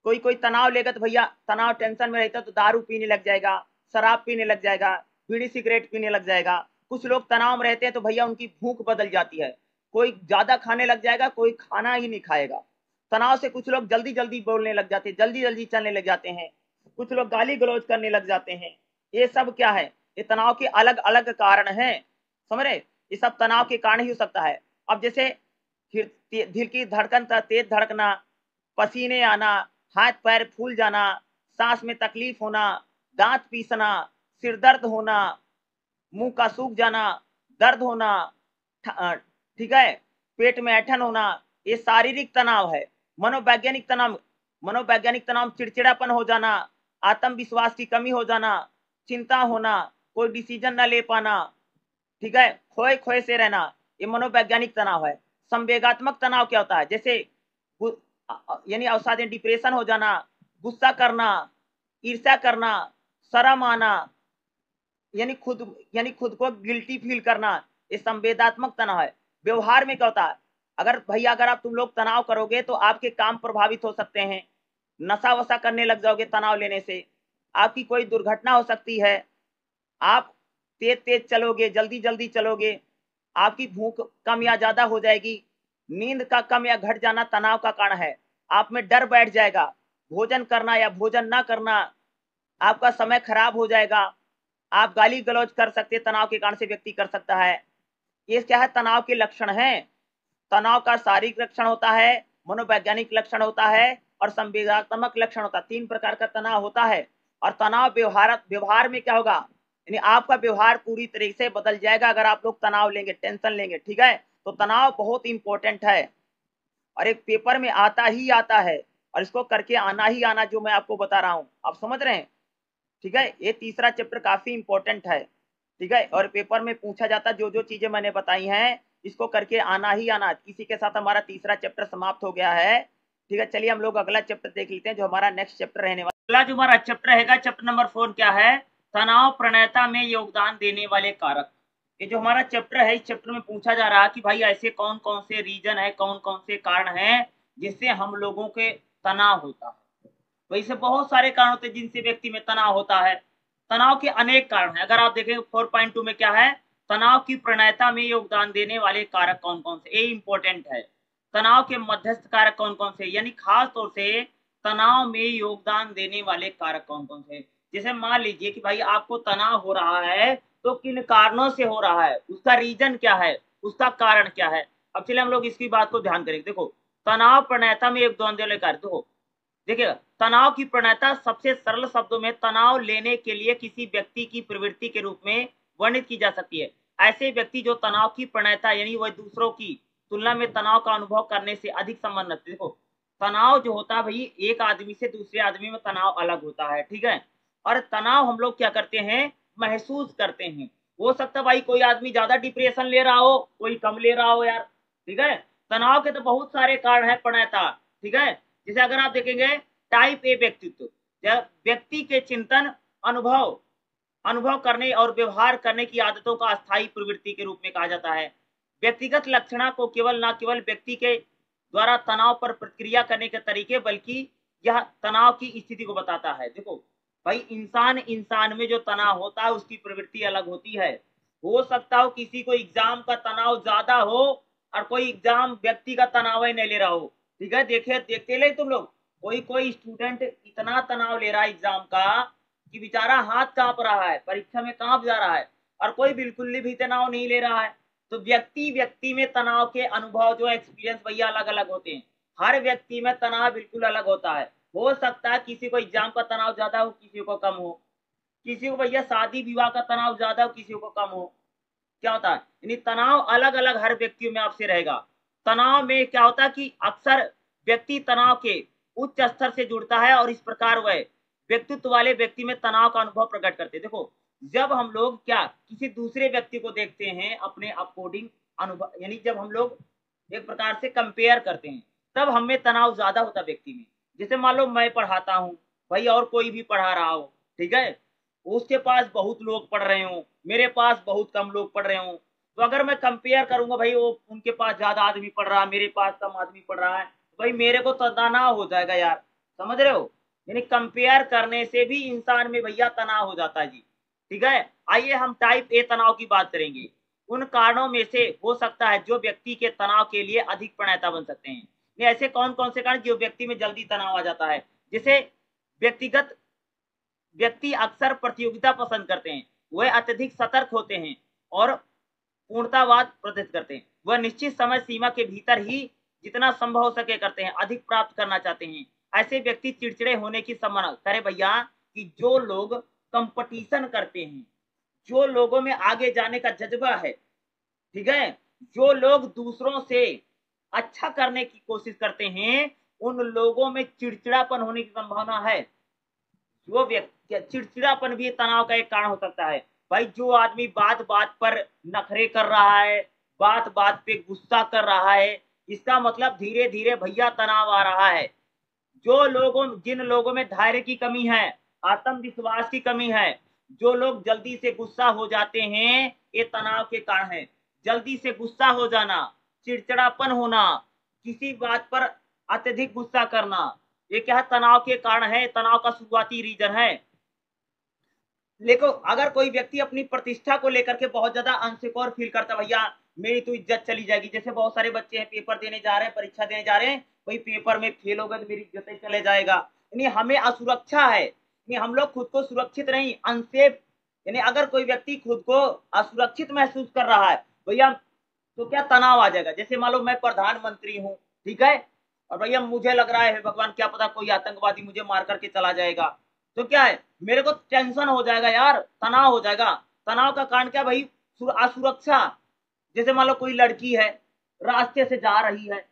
कोई कोई तनाव लेगा तो भैया, तनाव टेंशन में रहता तो दारू पीने लग जाएगा, शराब पीने लग जाएगा, बीड़ी सिगरेट पीने लग जाएगा। कुछ लोग तनाव में रहते हैं तो भैया उनकी भूख बदल जाती है। कोई ज़्यादा खाने लग जाएगा, कोई खाना ही नहीं खाएगा। तनाव से कुछ लोग जल्दी जल्दी बोलने लग जाते हैं जल्दी जल्दी चलने लग जाते हैं। कुछ लोग गाली गलौज करने लग जाते हैं। ये सब क्या है? ये तनाव के अलग अलग कारण हैं। समझ रहे? ये सब तनाव के कारण ही हो सकता है। अब जैसे दिल की धड़कन का तेज धड़कना, पसीने आना, हाथ पैर फूल जाना, सांस में तकलीफ़ होना, दांत पीसना, सिर दर्द होना, मुँह का सूख जाना, दर्द होना ठीक है? पेट में ऐठन होना, ये शारीरिक तनाव है। मनोवैज्ञानिक तनाव मनोवैज्ञानिक तनाव चिड़चिड़ापन हो जाना, आत्मविश्वास की कमी हो जाना, चिंता होना, कोई डिसीज़न न ले पाना, ठीक है? खोए खोए से रहना, ये मनोवैज्ञानिक तनाव है। संवेगात्मक तनाव क्या होता है? जैसे यानी अवसाद डिप्रेशन हो जाना, गुस्सा करना, ईर्ष्या करना, शर्म आना, यानी खुद यानी खुद को गिल्टी फील करना, ये संवेदात्मक तनाव है। व्यवहार में क्या होता है? अगर, भैया, अगर आप, तुम लोग तनाव करोगे तो आपके काम प्रभावित हो सकते हैं। नशा वसा करने लग जाओगे तनाव लेने से। आपकी कोई दुर्घटना हो सकती है। आप तेज तेज चलोगे जल्दी जल्दी चलोगे। आपकी भूख कम या ज़्यादा हो जाएगी, नींद का कम या घट जाना तनाव का कारण है। आप में डर बैठ जाएगा। भोजन करना या भोजन ना करना आपका समय खराब हो जाएगा। आप गाली गलौज कर सकते तनाव के कारण से व्यक्ति कर सकता है। ये क्या है? तनाव के लक्षण है। तनाव का शारीरिक लक्षण होता है, मनोवैज्ञानिक लक्षण होता है और संवेदात्मक लक्षण होता है। तीन प्रकार का तनाव होता है। और तनाव व्यवहार व्यवहार में क्या होगा? यानी आपका व्यवहार पूरी तरीके से बदल जाएगा, अगर आप लोग तनाव लेंगे, टेंशन लेंगे, ठीक है? तो तनाव बहुत इंपॉर्टेंट है। और एक पेपर में आता ही आता है, और इसको करके आना ही आना जो मैं आपको बता रहा हूँ। आप समझ रहे हैं? ठीक है? ये तीसरा चैप्टर काफ़ी इंपॉर्टेंट है, ठीक है? और पेपर में पूछा जाता जो जो चीज़ें मैंने बताई हैं, इसको करके आना ही आना। इसी के साथ हमारा तीसरा चैप्टर समाप्त हो गया है, ठीक है? चलिए हम लोग अगला चैप्टर देख लेते हैं, जो हमारा नेक्स्ट चैप्टर रहने वाला अगला जो हमारा चैप्टर रहेगा चैप्टर नंबर फोर क्या है? तनाव प्रणयता में योगदान देने वाले कारक। ये जो हमारा चैप्टर है, इस चैप्टर में पूछा जा रहा है कि भाई ऐसे कौन कौन से रीजन है कौन कौन से कारण हैं जिससे हम लोगों के तनाव होता है। वैसे बहुत सारे कारण होते हैं जिनसे व्यक्ति में तनाव होता है। तनाव के अनेक कारण है। अगर आप देखें फोर पॉइंट टू में क्या है? तनाव की प्रणयता में योगदान देने वाले कारक कौन कौन से? ये इंपॉर्टेंट है। तनाव के मध्यस्थ कारक कौन कौन से? यानी खास तौर से तनाव में योगदान देने वाले कारक कौन कौन से? जैसे मान लीजिए कि भाई आपको तनाव हो रहा है तो किन कारणों से हो रहा है? उसका रीजन क्या है? उसका कारण क्या है? अब चलिए हम लोग इसकी बात को ध्यान करेंगे। देखो, तनाव प्रणयता में एक द्वंद्व कार्य देखो, देखिए, तनाव की प्रणयता सबसे सरल शब्दों में तनाव लेने के लिए किसी व्यक्ति की प्रवृत्ति के रूप में वर्णित की जा सकती है। ऐसे व्यक्ति जो तनाव की प्रणयता, यानी वह दूसरों की तुलना में तनाव का अनुभव करने से अधिक संबंध रखते देखो, तनाव जो होता है भाई, एक आदमी से दूसरे आदमी में तनाव अलग होता है, ठीक है? और तनाव हम लोग क्या करते हैं? महसूस करते हैं। हो सकता है भाई कोई आदमी ज़्यादा डिप्रेशन ले रहा हो, कोई कम ले रहा हो यार। ठीक है? तनाव के तो बहुत सारे कारण है प्रणयता ठीक है? जैसे अगर आप देखेंगे टाइप ए व्यक्तित्व। व्यक्ति के चिंतन, अनुभव अनुभव करने और व्यवहार करने की आदतों का अस्थायी प्रवृत्ति के रूप में कहा जाता है। व्यक्तिगत लक्षणा को केवल न केवल व्यक्ति के द्वारा तनाव पर प्रतिक्रिया करने के तरीके, बल्कि यह तनाव की स्थिति को बताता है। देखो भाई, इंसान इंसान में जो तनाव होता है, उसकी प्रवृत्ति अलग होती है। हो सकता हो किसी को एग्ज़ाम का तनाव ज़्यादा हो और कोई एग्ज़ाम व्यक्ति का तनाव ही नहीं ले रहा हो। ठीक है? देखे, देखते ले तुम लोग। कोई कोई स्टूडेंट इतना तनाव ले रहा है एग्ज़ाम का कि बेचारा हाथ काँप रहा है, परीक्षा में काँप जा रहा है और कोई बिल्कुल भी तनाव नहीं ले रहा है। तो व्यक्ति व्यक्ति में तनाव के अनुभव जो एक्सपीरियंस भैया अलग अलग होते हैं। हर व्यक्ति में तनाव बिल्कुल अलग होता है। हो सकता है किसी को एग्ज़ाम का तनाव ज़्यादा हो, किसी को कम हो। किसी को भैया शादी विवाह का तनाव ज़्यादा हो, किसी को कम हो। क्या होता है? यानी तनाव अलग अलग हर व्यक्ति में आपसे रहेगा। तनाव में क्या होता है कि अक्सर व्यक्ति तनाव के उच्च स्तर से जुड़ता है और इस प्रकार वह व्यक्तित्व वाले व्यक्ति में तनाव का अनुभव प्रकट करते देखो, जब हम लोग क्या किसी दूसरे व्यक्ति को देखते हैं अपने अकॉर्डिंग अनुभव, यानी जब हम लोग एक प्रकार से कंपेयर करते हैं, तब हमें तनाव ज़्यादा होता व्यक्ति में। जैसे मान लो मैं पढ़ाता हूँ, भाई और कोई भी पढ़ा रहा हो, ठीक है? उसके पास बहुत लोग पढ़ रहे हो, मेरे पास बहुत कम लोग पढ़ रहे हो। तो अगर मैं कंपेयर करूँगा, भाई वो उनके पास ज़्यादा आदमी पढ़ रहा है मेरे पास कम आदमी पढ़ रहा है तो भाई मेरे को तो तनाव हो जाएगा यार, समझ रहे हो? यानी कंपेयर करने से भी इंसान में भैया तनाव हो जाता है जी, ठीक है? आइए हम टाइप ए तनाव की बात करेंगे। उन कारणों में से हो सकता है जो व्यक्ति के तनाव के लिए अधिक प्रणयता बन सकते हैं। ऐसे कौन कौन से कारण जो व्यक्ति में जल्दी तनाव आ जाता है? जैसे व्यक्तिगत व्यक्ति अक्सर प्रतियोगिता पसंद करते हैं। वह अत्यधिक सतर्क होते हैं और पूर्णतावाद प्रदर्शित करते हैं। वह निश्चित समय सीमा के भीतर ही जितना संभव हो सके करते हैं, अधिक प्राप्त करना चाहते हैं। ऐसे व्यक्ति चिड़चिड़े होने की संभावना करे भैया कि जो लोग कंपटीशन करते हैं, जो लोगों में आगे जाने का जज्बा है, ठीक है? जो लोग दूसरों से अच्छा करने की कोशिश करते हैं, उन लोगों में चिड़चिड़ापन होने की संभावना है। जो व्यक्ति, चिड़चिड़ापन भी तनाव का एक कारण हो सकता है। भाई, जो आदमी बात बात पर नखरे कर रहा है बात बात पे गुस्सा कर रहा है, इसका मतलब धीरे धीरे भैया तनाव आ रहा है। जो लोगों, जिन लोगों में धैर्य की कमी है, आत्मविश्वास की कमी है, जो लोग जल्दी से गुस्सा हो जाते हैं, ये तनाव के कारण है। जल्दी से गुस्सा हो जाना चिड़चिड़ापन होना, किसी बात पर अत्यधिक गुस्सा करना, ये क्या है? तनाव के कारण है, तनाव का शुरुआती रीजन है। लेकिन अगर कोई व्यक्ति अपनी प्रतिष्ठा को लेकर के बहुत ज़्यादा अनसिक्योर फील करता भैया, मेरी तो इज़्ज़त चली जाएगी, जैसे बहुत सारे बच्चे हैं, पेपर देने जा रहे हैं, परीक्षा देने जा रहे हैं, भाई, पेपर में फेल होगा तो मेरी इज़्ज़त चले जाएगा। यानी हमें असुरक्षा है, यानी हम लोग खुद को सुरक्षित नहीं अनसेफ यानी अगर कोई व्यक्ति खुद को असुरक्षित महसूस कर रहा है, भैया तो क्या तनाव आ जाएगा? जैसे मान लो मैं प्रधानमंत्री हूँ, ठीक है? और भैया मुझे लग रहा है भगवान, क्या पता कोई आतंकवादी मुझे मार करके चला जाएगा। तो क्या है? मेरे को टेंशन हो जाएगा यार, तनाव हो जाएगा। तनाव का कारण क्या भाई? असुरक्षा। जैसे मान लो कोई लड़की है, रास्ते से जा रही है,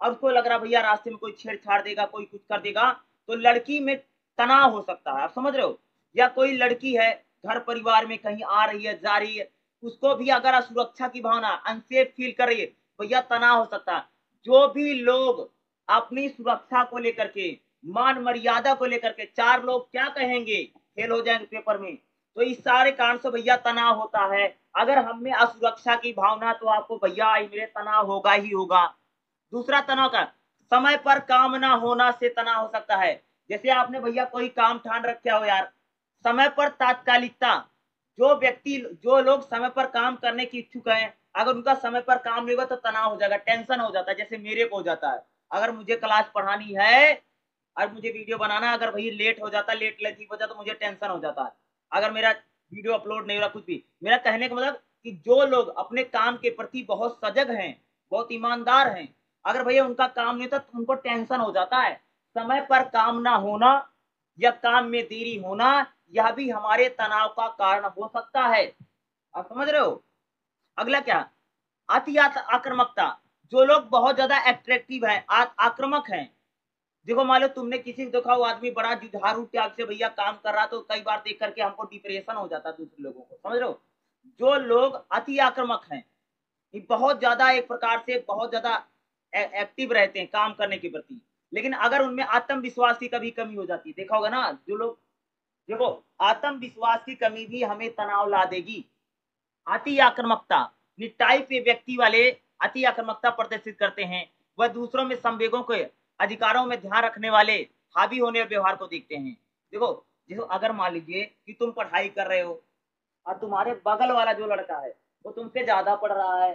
और उसको लग रहा भैया रास्ते में कोई छेड़छाड़ देगा, कोई कुछ कर देगा तो लड़की में तनाव हो सकता है। आप समझ रहे हो? या कोई लड़की है, घर परिवार में कहीं आ रही है, जा रही है उसको भी अगर असुरक्षा की भावना अनसेफ फील कर रही है भैया तनाव हो सकता जो भी लोग अपनी सुरक्षा को लेकर के, मान मर्यादा को लेकर के, चार लोग क्या कहेंगे फेल हो जाएँगे पेपर में तो इस सारे कारण से भैया तनाव होता है। अगर हम असुरक्षा की भावना तो आपको भैया मेरे तनाव होगा ही होगा। दूसरा तनाव का, समय पर काम ना होना से तनाव हो सकता है। जैसे आपने भैया कोई काम ठान रखा हो यार, समय पर तात्कालिकता जो व्यक्ति, जो लोग समय पर काम करने की इच्छुक हैं, अगर उनका समय पर काम नहीं होगा तो तनाव हो जाएगा, टेंशन हो जाता है, जैसे मेरे को हो जाता है। अगर मुझे क्लास पढ़ानी है, और मुझे वीडियो बनाना अगर भाई लेट हो जाता लेट लेट हो जाता तो मुझे टेंशन हो जाता है। अगर मेरा वीडियो अपलोड नहीं हो रहा, कुछ भी। मेरा कहने का मतलब कि जो लोग अपने काम के प्रति बहुत सजग हैं, बहुत ईमानदार हैं, अगर भैया उनका काम नहीं होता तो उनको टेंशन हो जाता है। समय पर काम ना होना या काम में देरी होना यह भी हमारे तनाव का कारण हो सकता है। आप समझ रहे हो? अगला क्या? अति आक्रामकता। जो लोग बहुत ज़्यादा एट्रैक्टिव है आक्रमक हैं। देखो, मान लो तुमने किसी को देखा, वो आदमी बड़ा जुझारू त्याग से, भैया, काम कर रहा तो कई बार देख करके हमको डिप्रेशन हो जाता दूसरे लोगों को। समझ रहे हो? जो लोग अति आक्रमक हैं बहुत ज़्यादा एक प्रकार से बहुत ज़्यादा एक्टिव रहते हैं काम करने के प्रति। लेकिन अगर उनमें आत्मविश्वास की कभी कमी हो जाती है, देखा होगा ना, जो लोग देखो, आत्मविश्वास की कमी भी हमें तनाव ला देगी। अति आक्रामकता टाइप व्यक्ति वाले अति आक्रमकता प्रदर्शित करते हैं। वह दूसरों में संवेगों के अधिकारों में ध्यान रखने वाले, हावी होने और व्यवहार को देखते हैं। देखो देखो अगर मान लीजिए कि तुम पढ़ाई कर रहे हो और तुम्हारे बगल वाला जो लड़का है, वो तुमसे ज़्यादा पढ़ रहा है,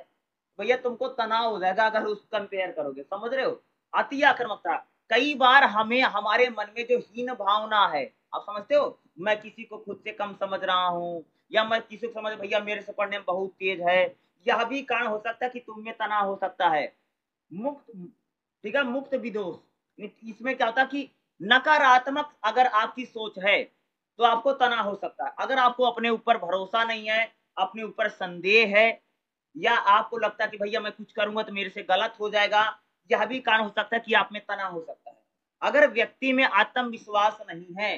भैया तुमको तनाव हो जाएगा अगर उस कंपेयर करोगे। समझ रहे हो? अति आक्रमकता। कई बार हमें, हमारे मन में जो हीन भावना है आप समझते हो? मैं किसी को खुद से कम समझ रहा हूँ, या मैं किसी को समझ, भैया मेरे से पढ़ने में बहुत तेज है, यह भी कारण हो सकता है कि तुम में तनाव हो सकता है। मुक्त, ठीक है? मुक्त विदोष इसमें क्या होता कि नकारात्मक अगर आपकी सोच है तो आपको तनाव हो सकता है। अगर आपको अपने ऊपर भरोसा नहीं है, अपने ऊपर संदेह है, या आपको लगता है कि, भैया मैं कुछ करूँगा तो मेरे से गलत हो जाएगा, यह भी कारण हो सकता है कि आप में तनाव हो सकता है। अगर व्यक्ति में आत्मविश्वास नहीं है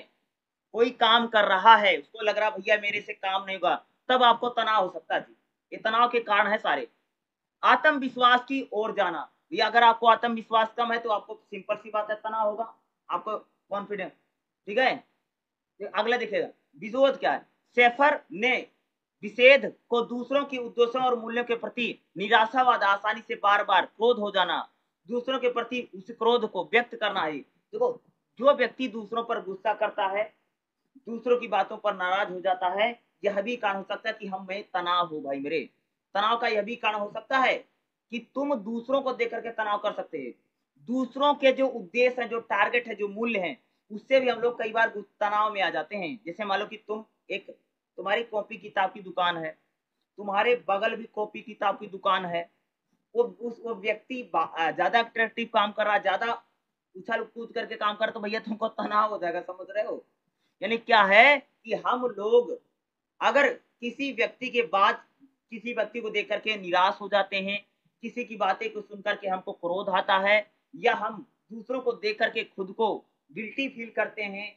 कोई काम कर रहा है, उसको लग रहा भैया, मेरे से काम नहीं होगा। तब आपको तनाव हो सकता है जी। ये तनाव के कारण है सारे। आत्मविश्वास की ओर जाना। ये अगर आपको आत्मविश्वास कम है तो आपको सिंपल सी बात है, तनाव होगा। आपको कॉन्फिडेंस ठीक है? अगला देखिएगा। विरोध क्या है? सेफर ने विषेद को दूसरों के उद्देश्यों और मूल्यों के प्रति निराशावाद, आसानी से बार बार क्रोध हो जाना, दूसरों के प्रति उस क्रोध को व्यक्त करना है। देखो, जो व्यक्ति दूसरों पर गुस्सा करता है दूसरों की बातों पर नाराज़ हो जाता है, यह भी कारण हो सकता है कि हम में तनाव हो भाई मेरे। तनाव का यह भी कारण हो सकता है कि तुम दूसरों को देख करके तनाव कर सकते हैं। दूसरों के जो उद्देश्य है, जो टारगेट है, जो मूल्य है, उससे भी हम लोग कई बार तनाव में आ जाते हैं। जैसे मान लो कि तुम एक, तुम्हारी कॉपी किताब की दुकान है, तुम्हारे बगल भी कॉपी किताब की दुकान है, वो, उस, वो व्यक्ति ज़्यादा अट्रैक्टिव काम कर रहा है, ज़्यादा उछल कूद करके काम कर तो भैया तुमको तनाव हो जाएगा, समझ रहे हो? यानी क्या है कि हम लोग अगर किसी व्यक्ति के बाद किसी व्यक्ति को देख करके निराश हो जाते हैं, किसी की बातें को सुन करके हमको क्रोध आता है, या हम दूसरों को देख करके खुद को गिल्टी फील करते हैं,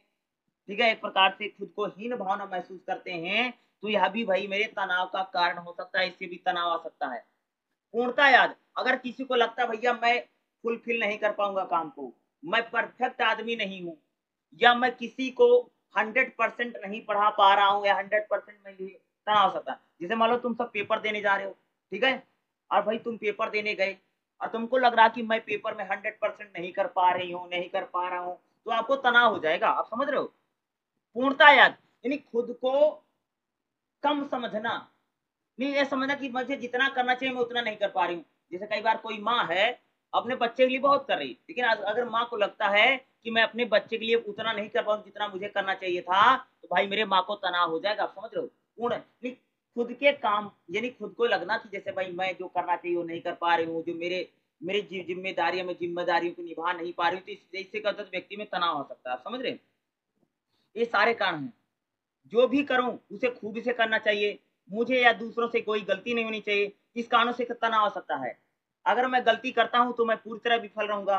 ठीक है, एक प्रकार से खुद को हीन भावना महसूस करते हैं तो यह भी भाई मेरे तनाव का कारण हो सकता है, इससे भी तनाव आ सकता है। पूर्णता याद, अगर किसी को लगता है, भैया, मैं फुलफिल नहीं कर पाऊँगा काम को, मैं परफेक्ट आदमी नहीं हूँ, या मैं किसी को हंड्रेड परसेंट नहीं पढ़ा पा रहा हूँ या हंड्रेड परसेंट मैं तनाव सकता जैसे मान लो तुम सब पेपर देने जा रहे हो, ठीक है? और भाई तुम पेपर देने गए और तुमको लग रहा कि मैं पेपर में हंड्रेड परसेंट नहीं कर पा रही हूँ, नहीं कर पा रहा हूँ तो आपको तनाव हो जाएगा। आप समझ रहे हो? पूर्णता याद, यानी खुद को कम समझना। नहीं, ये समझना कि मुझे जितना करना चाहिए, मैं उतना नहीं कर पा रही हूँ। जैसे कई बार कोई माँ है अपने बच्चे के लिए बहुत कर रही। लेकिन अगर माँ को लगता है कि मैं अपने बच्चे के लिए उतना नहीं कर पाऊँ जितना मुझे करना चाहिए था तो भाई मेरे माँ को तनाव हो जाएगा, आप समझ रहे हो? पूर्ण। खुद के काम, यानी खुद को लगना कि जैसे भाई मैं जो करना चाहिए वो नहीं कर पा रही हूँ, जो मेरे, मेरी जिम्मेदारियाँ में जिम्मेदारियों को निभा नहीं पा रही हूँ तो इससे क्या व्यक्ति में तनाव हो सकता है, आप समझ रहे हैं? ये सारे कारण हैं। जो भी करूँ, उसे खूबी से करना चाहिए। मुझे या दूसरों से कोई गलती नहीं होनी चाहिए। इस कारणों से तनाव हो सकता है। अगर मैं गलती करता हूँ तो मैं पूरी तरह विफल रहूँगा।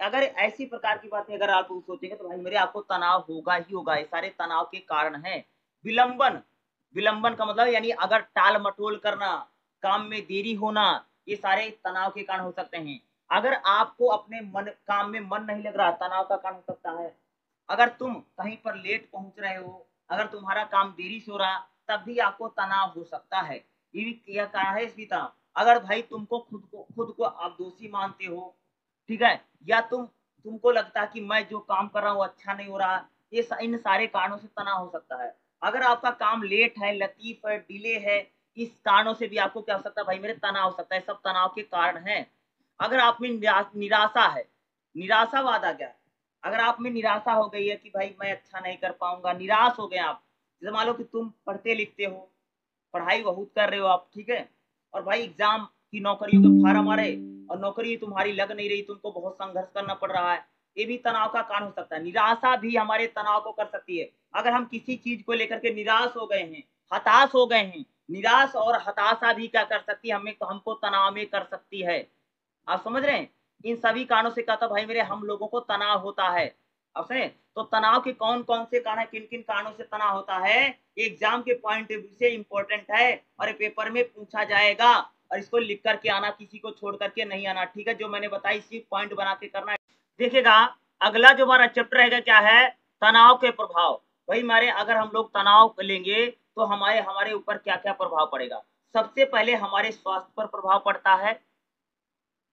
अगर ऐसी प्रकार की बातें अगर आप सोचेंगे तो भाई मेरे आपको तनाव होगा ही होगा, ये सारे तनाव के कारण है। विलंबन विलंबन का मतलब यानी अगर टाल मटोल करना, काम में देरी होना, ये सारे तनाव के कारण हो सकते हैं। अगर आपको अपने मन, काम में मन नहीं लग रहा, तनाव का कारण हो सकता है। अगर तुम कहीं पर लेट पहुँच रहे हो, अगर तुम्हारा काम देरी से हो रहा, तब भी आपको तनाव हो सकता है। ये भी क्या कहा है स्मिता अगर भाई तुमको खुद को खुद को आप दोषी मानते हो, ठीक है? या तुम, तुमको लगता है कि मैं जो काम कर रहा हूँ अच्छा नहीं हो रहा, ये इन सारे कारणों से तनाव हो सकता है। अगर आपका काम लेट है, लतीफ है, डिले है, इस कारणों से भी आपको क्या हो सकता है? भाई मेरे तनाव हो सकता है, सब तनाव के कारण है। अगर आप में निराशा है निराशा निराशावाद आ गया, अगर आप में निराशा हो गई है कि भाई मैं अच्छा नहीं कर पाऊँगा, निराश हो गए आप, जैसे मान लो कि तुम पढ़ते लिखते हो, पढ़ाई बहुत कर रहे हो आप, ठीक है? और भाई एग्ज़ाम की नौकरियों के फार्म आ रहे और नौकरी तुम्हारी लग नहीं रही, तुमको बहुत संघर्ष करना पड़ रहा है। ये भी तनाव का कारण हो सकता है। निराशा भी हमारे तनाव को कर सकती है। अगर हम किसी चीज़ को लेकर के निराश हो गए हैं, हताश हो गए हैं, निराश और हताशा भी क्या कर सकती है हमें? तो हमको तनाव में कर सकती है। आप समझ रहे हैं? इन सभी कारणों से कहता भाई मेरे, हम लोगों को तनाव होता है। अब से तो तनाव के कौन कौन से कारण किन किन कारणों से तनाव होता है? एग्ज़ाम के पॉइंट ऑफ़ व्यू से इम्पोर्टेंट है और पेपर में पूछा जाएगा और इसको लिख करके आना, किसी को छोड़ करके नहीं आना, ठीक है? जो मैंने बताया इसी पॉइंट बना के करना है। देखिएगा, अगला जो हमारा चैप्टर रहेगा, क्या है? तनाव के प्रभाव। भाई हमारे अगर हम लोग तनाव लेंगे तो हमारे हमारे ऊपर क्या क्या प्रभाव पड़ेगा? सबसे पहले हमारे स्वास्थ्य पर प्रभाव पड़ता है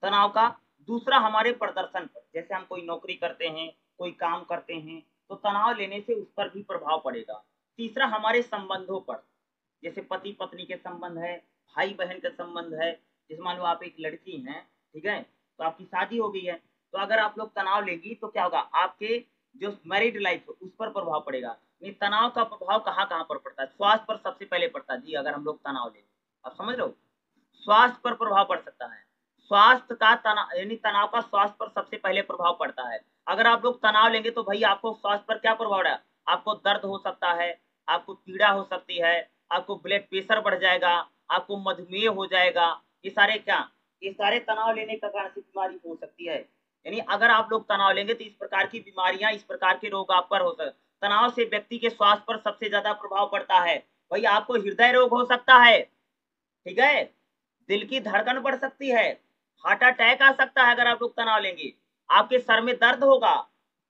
तनाव का। दूसरा, हमारे प्रदर्शन पर। जैसे हम कोई नौकरी करते हैं कोई काम करते हैं तो तनाव लेने से उस पर भी प्रभाव पड़ेगा। तीसरा, हमारे संबंधों पर। जैसे पति पत्नी के संबंध है भाई बहन का संबंध है, जैसे मान लो आप एक लड़की हैं, ठीक है? तो आपकी शादी हो गई है तो अगर आप लोग तनाव लेंगी तो क्या होगा? आपके जो मैरिड लाइफ उस पर प्रभाव पड़ेगा। नहीं, तनाव का प्रभाव कहाँ कहाँ पर पड़ता है? स्वास्थ्य पर सबसे पहले पड़ता है। जी, अगर हम लोग तनाव लेंगे आप समझ लो स्वास्थ्य पर प्रभाव पड़ सकता है। स्वास्थ्य का तनाव यानी तनाव का स्वास्थ्य पर सबसे पहले प्रभाव पड़ता है। अगर आप लोग तनाव लेंगे तो भाई आपको स्वास्थ्य पर क्या प्रभाव है? आपको दर्द हो सकता है, आपको पीड़ा हो सकती है, आपको ब्लड प्रेशर बढ़ जाएगा, आपको मधुमेह हो जाएगा, ये सारे क्या? ये सारे तनाव लेने का कारण से बीमारी हो सकती है। यानी अगर आप लोग तनाव लेंगे तो इस प्रकार की बीमारियाँ, इस प्रकार के रोग आप पर हो सकते तनाव से व्यक्ति के स्वास्थ्य पर सबसे ज़्यादा प्रभाव पड़ता है। भाई आपको हृदय रोग हो सकता है, ठीक है? दिल की धड़कन बढ़ सकती है हार्ट अटैक आ सकता है अगर आप लोग तनाव लेंगे। आपके सर में दर्द होगा,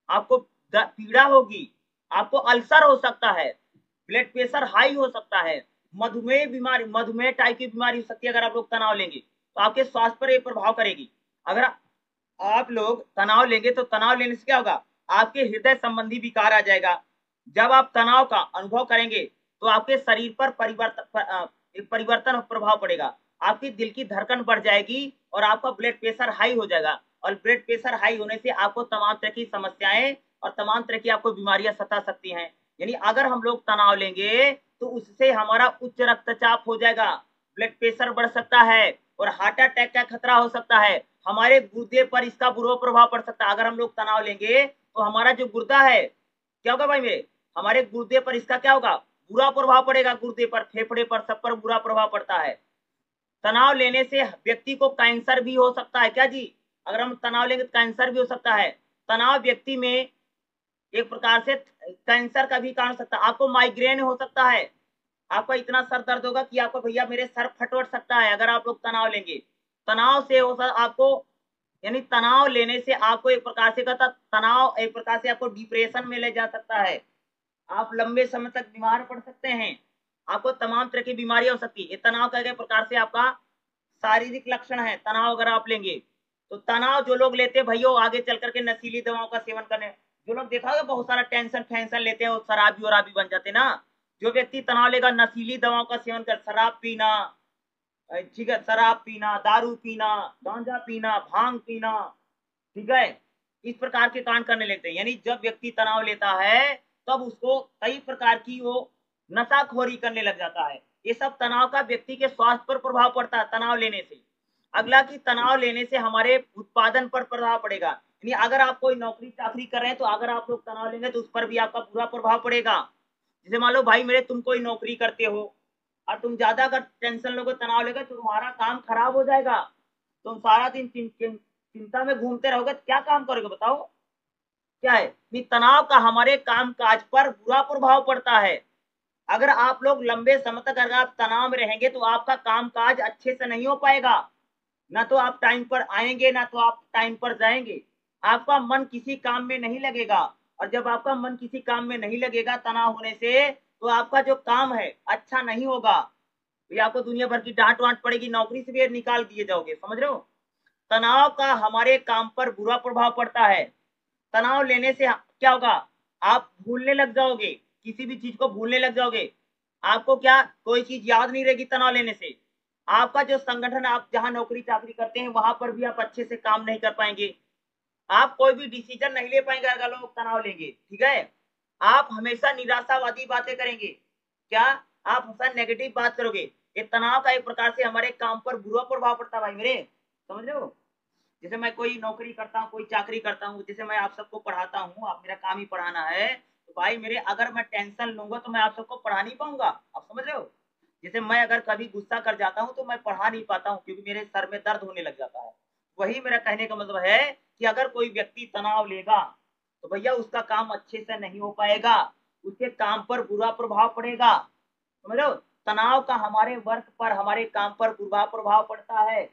आपको पीड़ा होगी, आपको अल्सर हो सकता है, ब्लड प्रेशर हाई हो सकता है, मधुमेह बीमारी, मधुमेह टाइप की बीमारी हो सकती है अगर आप लोग तनाव लेंगे तो आपके स्वास्थ्य पर यह प्रभाव करेगी। अगर आप लोग तनाव लेंगे तो तनाव लेने से क्या होगा? आपके हृदय संबंधी विकार आ जाएगा। जब आप तनाव का अनुभव करेंगे तो आपके शरीर पर परिवर्तन परिवर्तन प्रभाव पड़ेगा। आपकी दिल की धड़कन बढ़ जाएगी और आपका ब्लड प्रेशर हाई हो जाएगा। और ब्लड प्रेशर हाई होने से आपको तमाम तरह की समस्याएँ और तमाम तरह की आपको बीमारियाँ सता सकती हैं। यानी अगर हम लोग तनाव लेंगे तो उससे हमारा उच्च रक्तचाप हो जाएगा ब्लड प्रेशर बढ़ सकता है और हार्ट अटैक का खतरा हो सकता है। हमारे गुर्दे पर इसका बुरा प्रभाव पड़ सकता है। अगर हम लोग तनाव लेंगे तो हमारा जो गुर्दा है, क्या होगा भाई मेरे? हमारे गुर्दे पर इसका क्या होगा? बुरा प्रभाव पड़ेगा गुर्दे पर, फेफड़े पर, सब पर बुरा प्रभाव पड़ता है। तनाव लेने से व्यक्ति को कैंसर भी हो सकता है। क्या जी? अगर हम तनाव लेंगे तो कैंसर भी हो सकता है। तनाव व्यक्ति में एक प्रकार से कैंसर का भी कारण हो सकता है। आपको माइग्रेन हो सकता है। आपका इतना सर दर्द होगा कि आपको भैया मेरे सर फटवट सकता है अगर आप लोग तनाव लेंगे। तनाव से हो सकता आपको, यानी तनाव लेने से आपको एक प्रकार से कहता तनाव एक प्रकार से आपको डिप्रेशन में ले जा सकता है। आप लंबे समय तक बीमार पड़ सकते हैं। आपको तमाम तरह की बीमारियाँ हो सकती है। तनाव का प्रकार से आपका शारीरिक लक्षण है, तनाव अगर आप लेंगे तो तनाव जो लोग लेते हैं भैया आगे चल करके नशीली दवाओं का सेवन करने, जो लोग देखा होगा बहुत सारा टेंशन फेंशन लेते हैं, वो शराबी वराबी बन जाते ना। जो व्यक्ति तनाव लेगा, नशीली दवाओं का सेवन कर, शराब पीना ठीक है, शराब पीना, दारू पीना, गांजा पीना, भाँग पीना, ठीक है, इस प्रकार के कांड करने लगते हैं। यानी जब व्यक्ति तनाव लेता है, तब उसको कई प्रकार की वो नशाखोरी करने लग जाता है। ये सब तनाव का व्यक्ति के स्वास्थ्य पर प्रभाव पड़ता है, तनाव लेने से। अगला की तनाव लेने से हमारे उत्पादन पर प्रभाव पड़ेगा। यानी अगर आप कोई नौकरी चाकरी कर रहे हैं तो अगर आप लोग तनाव लेंगे तो उस पर भी आपका बुरा प्रभाव पड़ेगा। जैसे मान लो, भाई मेरे तुम कोई नौकरी करते हो, और तुम ज़्यादा अगर टेंशन लोगे, तनाव लेगे तो तुम्हारा काम खराब हो जाएगा। तुम सारा दिन चिंता में घूमते रहोगे तो क्या काम करोगे बताओ? क्या है? तनाव का हमारे काम काज पर बुरा प्रभाव पड़ता है। अगर आप लोग लंबे समय तक अगर आप तनाव में रहेंगे तो आपका काम काज अच्छे से नहीं हो पाएगा। ना तो आप टाइम पर आएँगे, ना तो आप टाइम पर जाएँगे। आपका मन किसी काम में नहीं लगेगा। और जब आपका मन किसी काम में नहीं लगेगा, तनाव होने से तो आपका जो काम है अच्छा नहीं होगा। तो आपको दुनिया भर की डांट वांट पड़ेगी, नौकरी से भी निकाल दिए जाओगे, समझ रहे हो? तनाव का हमारे काम पर बुरा प्रभाव पड़ता है। तनाव लेने से क्या होगा? आप भूलने लग जाओगे। किसी भी चीज़ को भूलने लग जाओगे। आपको क्या कोई चीज़ याद नहीं रहेगी तनाव लेने से। आपका जो संगठन, आप जहाँ नौकरी चाकरी करते हैं, वहाँ पर भी आप अच्छे से काम नहीं कर पाएँगे। आप कोई भी डिसीज़न नहीं ले पाएँगे, अगर लोग तनाव लेंगे। ठीक है? आप हमेशा निराशावादी बातें करेंगे। क्या आप हमेशा नेगेटिव बात करोगे? ये तनाव का एक प्रकार से हमारे काम पर बुरा प्रभाव पड़ता है भाई मेरे। समझ रहे हो? जैसे मैं कोई नौकरी करता हूँ, कोई चाकरी करता हूँ, जैसे मैं आप सबको पढ़ाता हूँ, आप मेरा काम ही पढ़ाना है। तो भाई मेरे, अगर मैं टेंशन लूँगा तो मैं आप सबको पढ़ा नहीं पाऊँगा। आप समझ रहे हो? जैसे मैं अगर कभी गुस्सा कर जाता हूँ तो मैं पढ़ा नहीं पाता हूँ, क्योंकि मेरे सर में दर्द होने लग जाता है। वही मेरा कहने का मतलब है कि अगर कोई व्यक्ति तनाव लेगा तो भैया उसका काम अच्छे से नहीं हो पाएगा, उसके काम पर बुरा प्रभाव पड़ेगा। समझ लो तनाव का हमारे वर्क पर, हमारे काम पर बुरा प्रभाव पड़ता है।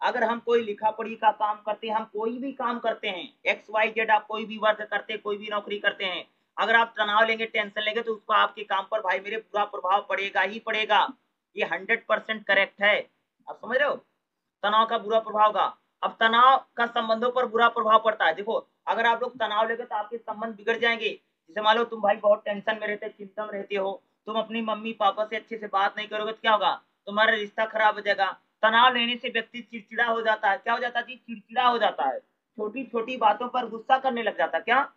अगर हम कोई लिखा पढ़ी का काम करते हैं, हम कोई भी काम करते हैं एक्स वाई जेड आप कोई भी वर्क करते कोई भी नौकरी करते हैं अगर आप तनाव लेंगे टेंशन लेंगे तो उसको आपके काम पर, भाई, मेरे बुरा प्रभाव पड़ेगा ही पड़ेगा। ये हंड्रेड परसेंट करेक्ट है। आप समझ रहे हो? तनाव का बुरा प्रभाव का अब तनाव का संबंधों पर बुरा प्रभाव पड़ता है। देखो, अगर आप लोग तनाव लेंगे तो आपके संबंध बिगड़ जाएँगे। जैसे मान लो तुम भाई बहुत टेंशन में रहते, चिंता में रहते हो। तुम अपनी मम्मी, पापा से अच्छे से बात नहीं करोगे तो क्या होगा? तुम्हारा रिश्ता खराब हो जाएगा। तनाव लेने से व्यक्ति चिड़चिड़ा हो जाता है। क्या हो जाता है चिड़चिड़ा हो जाता है। छोटी छोटी बातों पर गुस्सा करने लग जाता है। क्या?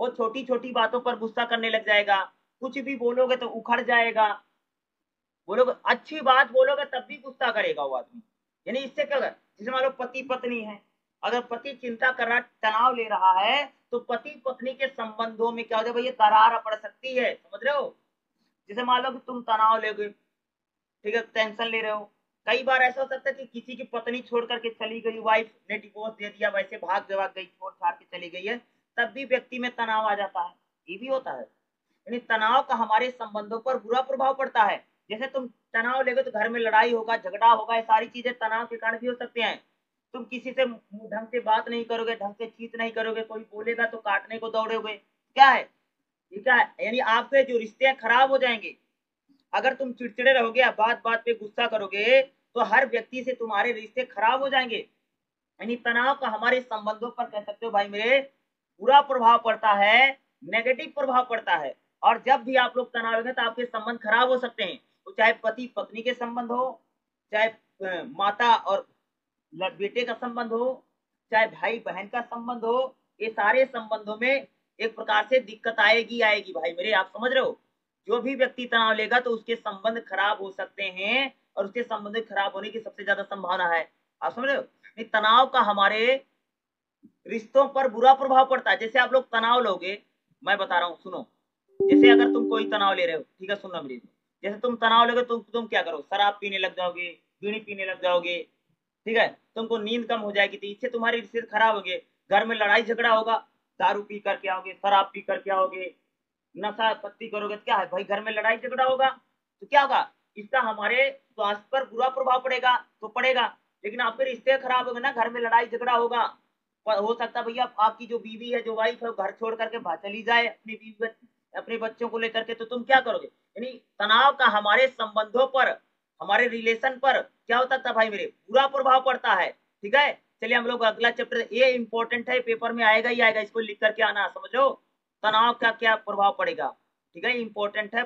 वो छोटी छोटी बातों पर गुस्सा करने लग जाएगा। कुछ भी बोलोगे तो उखड़ जाएगा। बोलोगे, अच्छी बात बोलोगे तब भी गुस्सा करेगा वो आदमी। यानी इससे क्या जैसे मान लो पति पत्नी है। अगर पति चिंता कर रहा, तनाव ले रहा है तो पति पत्नी के संबंधों में क्या हो जाए भैया दरार पड़ सकती है। समझ रहे हो? जैसे मान लो कि तुम तनाव ले गए। ठीक है, टेंशन ले रहे हो। कई बार ऐसा हो सकता है कि किसी की पत्नी छोड़ करके चली गई वाइफ ने डिवोर्स दे दिया, वैसे भाग भाग गई छोड़ छाड़ के चली गई है। तब भी व्यक्ति में तनाव आ जाता है। ये भी होता है। यानी तनाव का हमारे संबंधों पर बुरा प्रभाव पड़ता है। जैसे तुम तनाव लेगे तो घर में लड़ाई होगा, झगड़ा होगा, ये सारी चीज़ें तनाव के कारण भी हो सकते हैं। तुम किसी से ढंग से बात नहीं करोगे, ढंग से चीत नहीं करोगे, कोई बोलेगा तो काटने को दौड़ोगे। क्या है? ये क्या है? यानी आपके जो रिश्ते हैं खराब हो जाएँगे। अगर तुम चिड़चिड़े रहोगे या बात बात पे गुस्सा करोगे तो हर व्यक्ति से तुम्हारे रिश्ते खराब हो जाएँगे। यानी तनाव का हमारे संबंधों पर कह सकते हो भाई मेरे बुरा प्रभाव पड़ता है नेगेटिव प्रभाव पड़ता है। और जब भी आप लोग तनाव लेंगे तो आपके संबंध खराब हो सकते हैं। तो चाहे पति पत्नी के संबंध हो, चाहे माता और बेटे का संबंध हो, चाहे भाई बहन का संबंध हो, ये सारे संबंधों में एक प्रकार से दिक्कत आएगी आएगी। भाई मेरे, आप समझ रहे हो? जो भी व्यक्ति तनाव लेगा तो उसके संबंध खराब हो सकते हैं और उसके संबंध खराब होने की सबसे ज़्यादा संभावना है। आप समझ रहे हो? तनाव का हमारे रिश्तों पर बुरा प्रभाव पड़ता है। जैसे आप लोग तनाव लोगे, मैं बता रहा हूँ, सुनो। जैसे अगर तुम कोई तनाव ले रहे हो, ठीक है, सुनना मेरी जैसे तुम तनाव लोगे, तुम तुम क्या करो शराब पीने लग जाओगे, बीड़ी पीने लग जाओगे, ठीक है? तुमको नींद कम हो जाएगी तो इससे तुम्हारी रिश्ते खराब होंगे। घर में लड़ाई झगड़ा होगा, दारू पी करके आओगे, शराब पी करके आओगे, नशा पत्ती करोगे तो क्या है? भाई, घर में लड़ाई झगड़ा होगा तो क्या होगा? इसका हमारे स्वास्थ्य पर बुरा प्रभाव पड़ेगा तो पड़ेगा। लेकिन आपके रिश्ते खराब हो गए ना, घर में लड़ाई झगड़ा होगा। हो सकता है भैया आपकी जो बीवी है, जो वाइफ है घर छोड़ करके चली जाए अपनी बीवी अपने बच्चों को लेकर के तो तुम क्या करोगे? यानी तनाव का हमारे संबंधों पर, हमारे रिलेशन पर क्या होता था भाई मेरे? बुरा प्रभाव पड़ता है, ठीक है? चलिए हम लोग अगला चैप्टर ये इंपॉर्टेंट है पेपर में आएगा ही आएगा, इसको लिख करके आना, समझो तनाव का क्या प्रभाव पड़ेगा, ठीक है? इंपॉर्टेंट है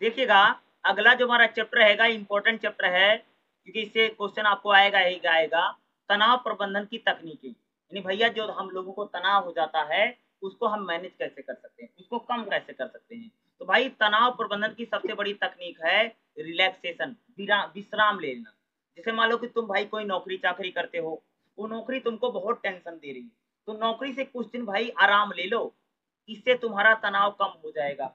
देखिएगा, अगला जो हमारा चैप्टर रहेगा इंपॉर्टेंट चैप्टर है, क्योंकि इससे क्वेश्चन आपको आएगा ही आएगा, तनाव प्रबंधन की तकनीकी। यानी भैया, जो हम लोगों को तनाव हो जाता है, उसको हम मैनेज कैसे कर सकते हैं? उसको कम कैसे कर सकते हैं? तो भाई, तनाव प्रबंधन की सबसे बड़ी तकनीक है रिलैक्सेशन विश्राम लेना। जैसे मान लो कि तुम भाई कोई नौकरी चाकरी करते हो, वो नौकरी तुमको बहुत टेंशन दे रही है। तो नौकरी से कुछ दिन भाई आराम ले लो, इससे तुम्हारा तनाव कम हो जाएगा।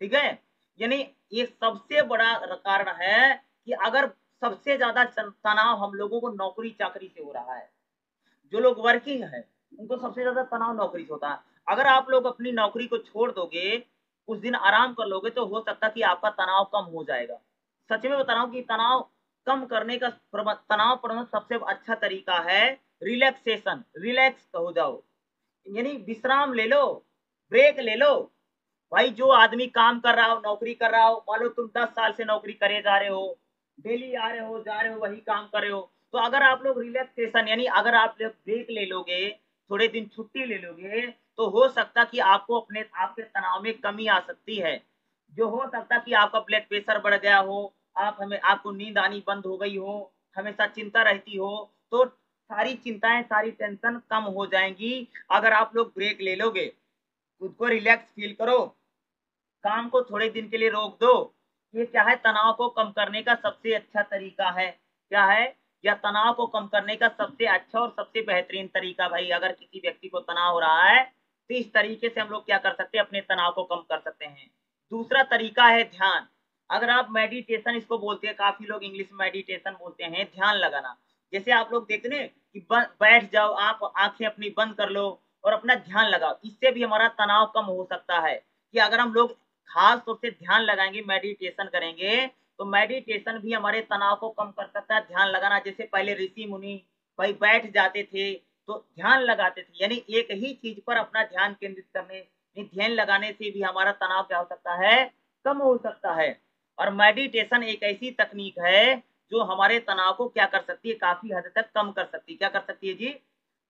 ठीक है? यानी ये सबसे बड़ा कारण है कि अगर सबसे ज़्यादा तनाव हम लोगों को नौकरी चाकरी से हो रहा है जो लोग वर्किंग है, उनको सबसे ज़्यादा तनाव नौकरी से होता है। अगर आप लोग अपनी नौकरी को छोड़ दोगे, कुछ दिन आराम कर लोगे तो हो सकता कि आपका तनाव कम हो जाएगा। सच में बता रहा हूँ कि तनाव कम करने का तनाव प्रबंधन सबसे अच्छा तरीका है रिलैक्सेशन रिलैक्स हो जाओ। यानी विश्राम ले लो ब्रेक ले लो। भाई, जो आदमी काम कर रहा हो, नौकरी कर रहा हो, मान लो तुम दस साल से नौकरी करे जा रहे हो, डेली आ रहे हो, जा रहे हो, वही काम कर रहे हो। तो अगर आप लोग रिलैक्सेशन यानी अगर आप लोग ब्रेक ले लोगे, थोड़े दिन छुट्टी ले लोगे तो हो सकता कि आपको अपने, आपके तनाव में कमी आ सकती है। जो हो सकता कि आपका ब्लड प्रेशर बढ़ गया हो, आप हमें, आपको नींद आनी बंद हो गई हो, हमेशा चिंता रहती हो तो सारी चिंताएँ, सारी टेंशन कम हो जाएँगी अगर आप लोग ब्रेक ले लोगे। खुद को रिलैक्स फील करो। काम को थोड़े दिन के लिए रोक दो। ये क्या है? तनाव को कम करने का सबसे अच्छा तरीका है। क्या है? या तनाव को कम करने का सबसे अच्छा और सबसे बेहतरीन तरीका भाई, अगर किसी व्यक्ति को तनाव हो रहा है तो इस तरीके से हम लोग क्या कर सकते हैं, अपने तनाव को कम कर सकते हैं। दूसरा तरीका है ध्यान। अगर आप मेडिटेशन इसको बोलते हैं, काफ़ी लोग इंग्लिश में मेडिटेशन बोलते हैं, ध्यान लगाना। जैसे आप लोग देखते हैं कि बैठ जाओ, आप आँखें अपनी बंद कर लो और अपना ध्यान लगाओ। इससे भी हमारा तनाव कम हो सकता है कि अगर हम लोग खास तौर से ध्यान लगाएँगे मेडिटेशन करेंगे तो मेडिटेशन भी हमारे तनाव को कम कर सकता है, ध्यान लगाना। जैसे पहले ऋषि मुनि भाई बैठ जाते थे तो ध्यान लगाते थे। यानी एक ही चीज़ पर अपना ध्यान केंद्रित करने ध्यान लगाने से भी हमारा तनाव क्या हो सकता है? कम हो सकता है। और मेडिटेशन एक ऐसी तकनीक है, जो हमारे तनाव को क्या कर सकती है? काफ़ी हद तक कम कर सकती है। क्या कर सकती है जी?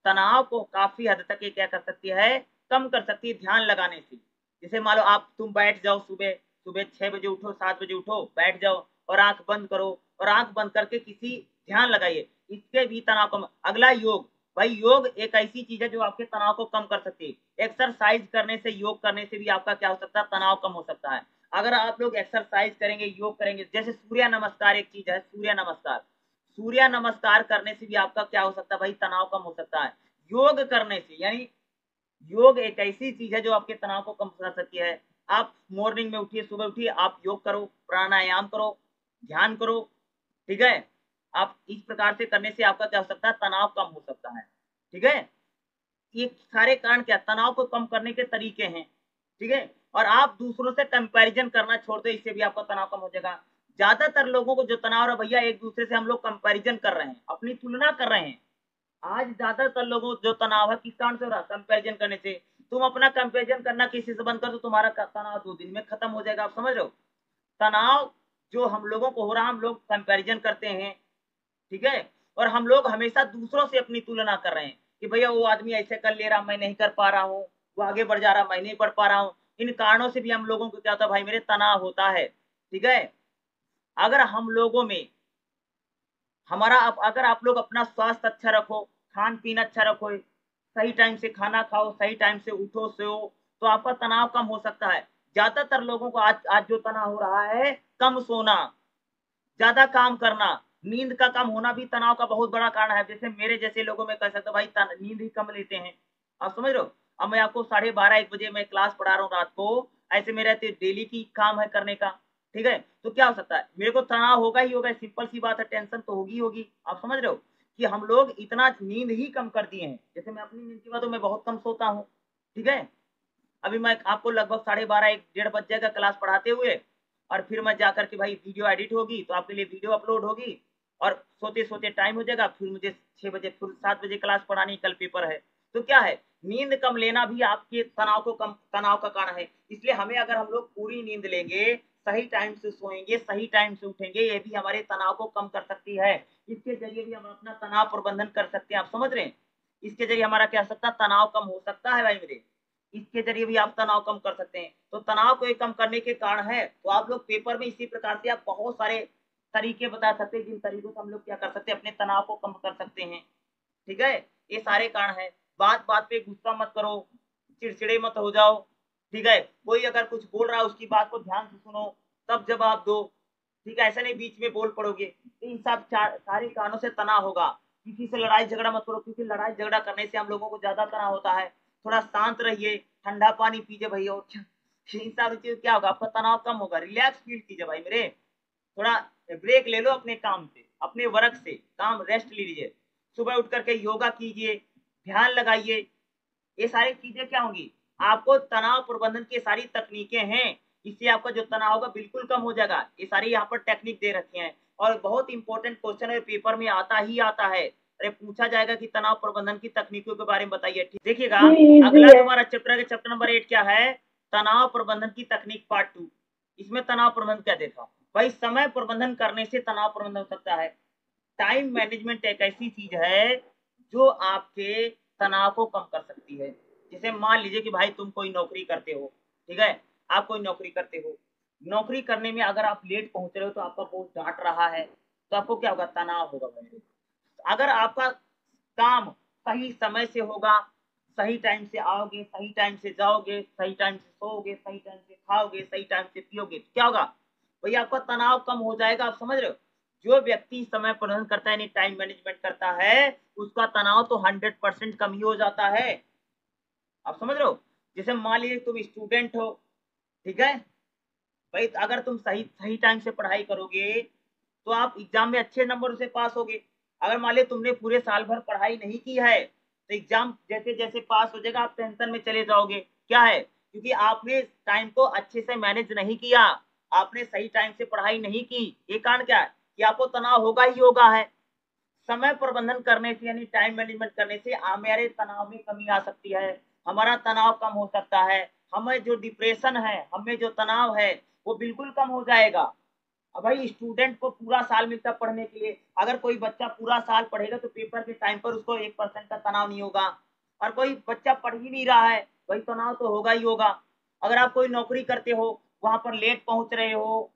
तनाव को काफ़ी हद तक ये क्या कर सकती है? कम कर सकती है ध्यान लगाने से। जैसे मान लो आप, तुम बैठ जाओ सुबह सुबह छह बजे उठो, सात बजे उठो, बैठ जाओ और आँख बंद करो और आँख बंद करके किसी ध्यान लगाइए। इसके भी तनाव कम। अगला योग। भाई, योग एक ऐसी चीज़ है जो आपके तनाव को कम कर सकती है। एक्सरसाइज करने से, योग करने से भी आपका क्या हो सकता है? तनाव कम हो सकता है। अगर आप लोग एक्सरसाइज करेंगे, योग करेंगे, जैसे सूर्य नमस्कार एक चीज़ है, सूर्य नमस्कार। सूर्य नमस्कार करने से भी आपका क्या हो सकता है? भाई, तनाव कम हो सकता है। योग करने से, यानी योग एक ऐसी चीज़ है जो आपके तनाव को कम कर सकती है। आप मॉर्निंग में उठिए, सुबह उठिए, आप योग करो, प्राणायाम करो, ध्यान करो, ठीक है? आप इस प्रकार से करने से आपका क्या हो सकता है? तनाव कम हो सकता है, ठीक है? ये सारे कारण क्या? तनाव को कम करने के तरीके हैं, ठीक है? और आप दूसरों से कंपैरिजन करना छोड़ दो, इससे भी आपका तनाव कम हो जाएगा। ज़्यादातर लोगों को जो तनाव है भैया, एक दूसरे से हम लोग कंपैरिजन कर रहे हैं, अपनी तुलना कर रहे हैं। आज ज़्यादातर लोगों जो तनाव है, किस कारण से हो रहा है? कंपेरिजन करने से। तुम अपना कंपेरिजन करना, किसी से बंद कर दो, तुम्हारा तनाव दो दिन में खत्म हो जाएगा, आप समझ रहे हो? तनाव जो हम लोगों को हो रहा हम लोग कंपेरिजन करते हैं, ठीक है? और हम लोग हमेशा दूसरों से अपनी तुलना कर रहे हैं कि भैया वो आदमी ऐसे कर ले रहा, मैं नहीं कर पा रहा हूँ, वो आगे बढ़ जा रहा, मैं नहीं बढ़ पा रहा हूँ। इन कारणों से भी हम लोगों को क्या होता है, भाई, मेरे तनाव होता है, ठीक है? अगर हम लोगों में, हमारा अगर आप लोग अपना स्वास्थ्य अच्छा रखो खान पीन अच्छा रखो सही टाइम से खाना खाओ, सही टाइम से उठो सो तो आपका तनाव कम हो सकता है। ज़्यादातर लोगों को आज आज जो तनाव हो रहा है, कम सोना, ज़्यादा काम करना, नींद का कम होना भी तनाव का बहुत बड़ा कारण है। जैसे मेरे जैसे लोगों में कह सकते भाई नींद ही कम लेते हैं। आप समझ रहे हो? अब मैं आपको साढ़े बारह, एक बजे मैं क्लास पढ़ा रहा हूँ रात को। ऐसे मेरा डेली की काम है करने का। ठीक है? तो क्या हो सकता है? मेरे को तनाव होगा ही होगा सिंपल सी बात है टेंशन तो होगी होगी। आप समझ रहे हो? कि हम लोग इतना नींद ही कम कर दिए हैं। जैसे मैं अपनी नींद की बात मैं बहुत कम सोता हूँ, ठीक है? अभी मैं आपको लगभग साढ़े बारह, एक डेढ़ बज जाएगा क्लास पढ़ाते हुए, और फिर मैं जाकर के भाई वीडियो एडिट होगी तो आपके लिए वीडियो अपलोड होगी, और सोते सोते टाइम हो जाएगा, फिर मुझे छह बजे, फिर सात बजे क्लास पढ़ानी, कल पेपर है। तो क्या है, नींद कम लेना भी आपके तनाव को कम, तनाव का कारण है। इसलिए हमें अगर हम लोग पूरी नींद लेंगे सही टाइम से सोएँगे, सही टाइम से उठेंगे, ये भी हमारे तनाव को कम कर सकती है। इसके ज़रिए भी हम अपना तनाव प्रबंधन कर सकते हैं। आप समझ रहे हैं? इसके ज़रिए हमारा क्या सकता तनाव कम हो सकता है भाई मेरे। इसके ज़रिए भी आप तनाव कम कर सकते हैं। तो तनाव को कम करने के कारण है। तो आप लोग पेपर में इसी प्रकार से आप बहुत सारे तरीके बता सकते हैं, जिन तरीकों से हम लोग क्या कर सकते हैं, अपने तनाव को कम कर सकते हैं। ठीक है? ये सारे कारण है। बात बात पे गुस्सा मत करो। चिड़चिड़े मत हो जाओ। ठीक है? कोई अगर कुछ बोल रहा है, उसकी बात को ध्यान से सुनो, तब जवाब दो। ठीक है? ऐसा नहीं बीच में बोल पड़ोगे। इन सब सारे कारणों से तनाव होगा। किसी से लड़ाई झगड़ा मत करो, क्योंकि लड़ाई झगड़ा करने से हम लोगों को ज़्यादा तनाव होता है। थोड़ा शांत रहिए, ठंडा पानी पीजिए भैया इन सारी चीज़ क्या होगा? आपका तनाव कम होगा। रिलैक्स फील कीजिए भाई मेरे। थोड़ा ब्रेक ले लो अपने काम से अपने वर्क से। काम रेस्ट ले लीजिए। सुबह उठ करके योगा कीजिए। ध्यान लगाइए। ये सारी चीज़ें क्या होंगी? आपको तनाव प्रबंधन की सारी तकनीकें हैं इससे आपका जो तनाव होगा बिल्कुल कम हो जाएगा। ये सारी यहाँ पर टेक्निक दे रखी है और बहुत इंपॉर्टेंट क्वेश्चन है पेपर में आता ही आता है अरे पूछा जाएगा कि तनाव प्रबंधन की तकनीकों के बारे में बताइए। ठीक देखिएगा अगला हमारा चैप्टर का चैप्टर नंबर एट क्या है? तनाव प्रबंधन की तकनीक पार्ट टू इसमें तनाव प्रबंधन क्या देखा? भाई समय प्रबंधन करने से तनाव प्रबंधन हो सकता है। टाइम मैनेजमेंट एक ऐसी चीज़ है जो आपके तनाव को कम कर सकती है। जैसे मान लीजिए कि भाई तुम कोई नौकरी करते हो, ठीक है? आप कोई नौकरी करते हो। नौकरी करने में अगर आप लेट पहुँच रहे हो तो आपका बॉस डांट रहा है तो आपको क्या होगा? तनाव होगा अगर आपका काम सही समय से होगा, सही टाइम से आओगे, सही टाइम से जाओगे, सही टाइम से सोओगे, सही टाइम से खाओगे, सही टाइम से पियोगे तो क्या होगा? भैया, आपका तनाव कम हो जाएगा, आप समझ रहे हो? जो व्यक्ति समय प्रबंधन करता है टाइम मैनेजमेंट करता है, उसका तनाव तो हंड्रेड परसेंट कम ही हो जाता है। आप समझ रहे हो? जैसे मान लीजिए तुम स्टूडेंट हो, ठीक है? भाई अगर तुम सही सही टाइम से पढ़ाई करोगे तो आप एग्ज़ाम में अच्छे नंबर से पास होगे। अगर मान लिया तुमने पूरे साल भर पढ़ाई नहीं की है तो एग्ज़ाम जैसे जैसे पास हो जाएगा, आप टेंशन में चले जाओगे। क्या है? क्योंकि आपने टाइम को अच्छे से मैनेज नहीं किया, आपने सही टाइम से पढ़ाई नहीं की। ये कारण क्या है? कि आपको तनाव होगा ही होगा है। समय प्रबंधन करने से, यानी टाइम मैनेजमेंट करने से हमारे तनाव में कमी आ सकती है। हमारा तनाव कम हो सकता है, हमें जो डिप्रेशन है, हमें जो तनाव है, वो बिल्कुल कम हो जाएगा। अब भाई स्टूडेंट को पूरा साल मिलता पढ़ने के लिए। अगर कोई बच्चा पूरा साल पढ़ेगा तो पेपर के टाइम पर उसको एक परसेंट का तनाव नहीं होगा। और कोई बच्चा पढ़ ही नहीं रहा है वही तनाव तो होगा ही होगा। अगर आप कोई नौकरी करते हो, वहाँ पर लेट पहुँच रहे हो,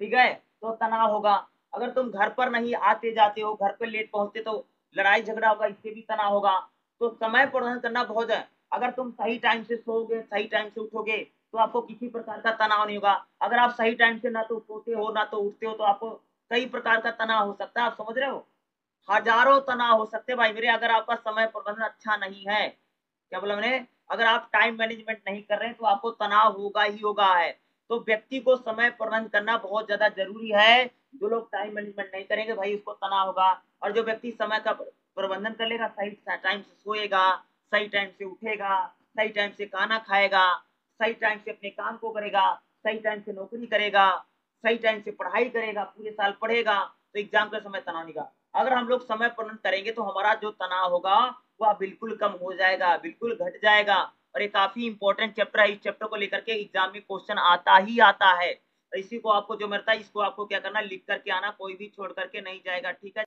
ठीक है तो तनाव होगा। अगर तुम घर पर नहीं आते जाते हो, घर पर लेट पहुँचते तो लड़ाई झगड़ा होगा, इससे भी तनाव होगा। तो समय प्रबंधन करना बहुत है। अगर तुम सही टाइम से सोओगे, सही टाइम से उठोगे तो आपको किसी प्रकार का तनाव नहीं होगा। अगर आप सही टाइम से ना तो सोते हो, ना तो उठते हो तो आपको कई प्रकार का तनाव हो सकता है। आप समझ रहे हो? हज़ारों तनाव हो सकते भाई मेरे, अगर आपका समय प्रबंधन अच्छा नहीं है, क्या बोला मैंने? अगर आप टाइम मैनेजमेंट नहीं कर रहे हैं तो आपको तनाव होगा ही होगा है। तो व्यक्ति को समय प्रबंध करना बहुत ज़्यादा ज़रूरी है। जो लोग टाइम मैनेजमेंट नहीं करेंगे, भाई उसको तनाव होगा। और जो व्यक्ति समय का प्रबंधन कर लेगा, सही टाइम से सोएगा सही टाइम से उठेगा, सही टाइम से खाना खाएगा, सही टाइम से अपने काम को करेगा, सही टाइम से नौकरी करेगा, सही टाइम से पढ़ाई करेगा, पूरे साल पढ़ेगा तो एग्ज़ाम का समय तनाव नहीं अगर हम लोग समय पर करेंगे तो हमारा जो तनाव होगा, वह बिल्कुल कम हो जाएगा, बिल्कुल घट जाएगा। और ये काफ़ी इंपॉर्टेंट चैप्टर है, इस चैप्टर को लेकर के एग्ज़ाम में क्वेश्चन आता ही आता है। इसी को आपको जो मिलता है, इसको आपको क्या करना लिख करके आना, कोई भी छोड़ करके नहीं जाएगा, ठीक है?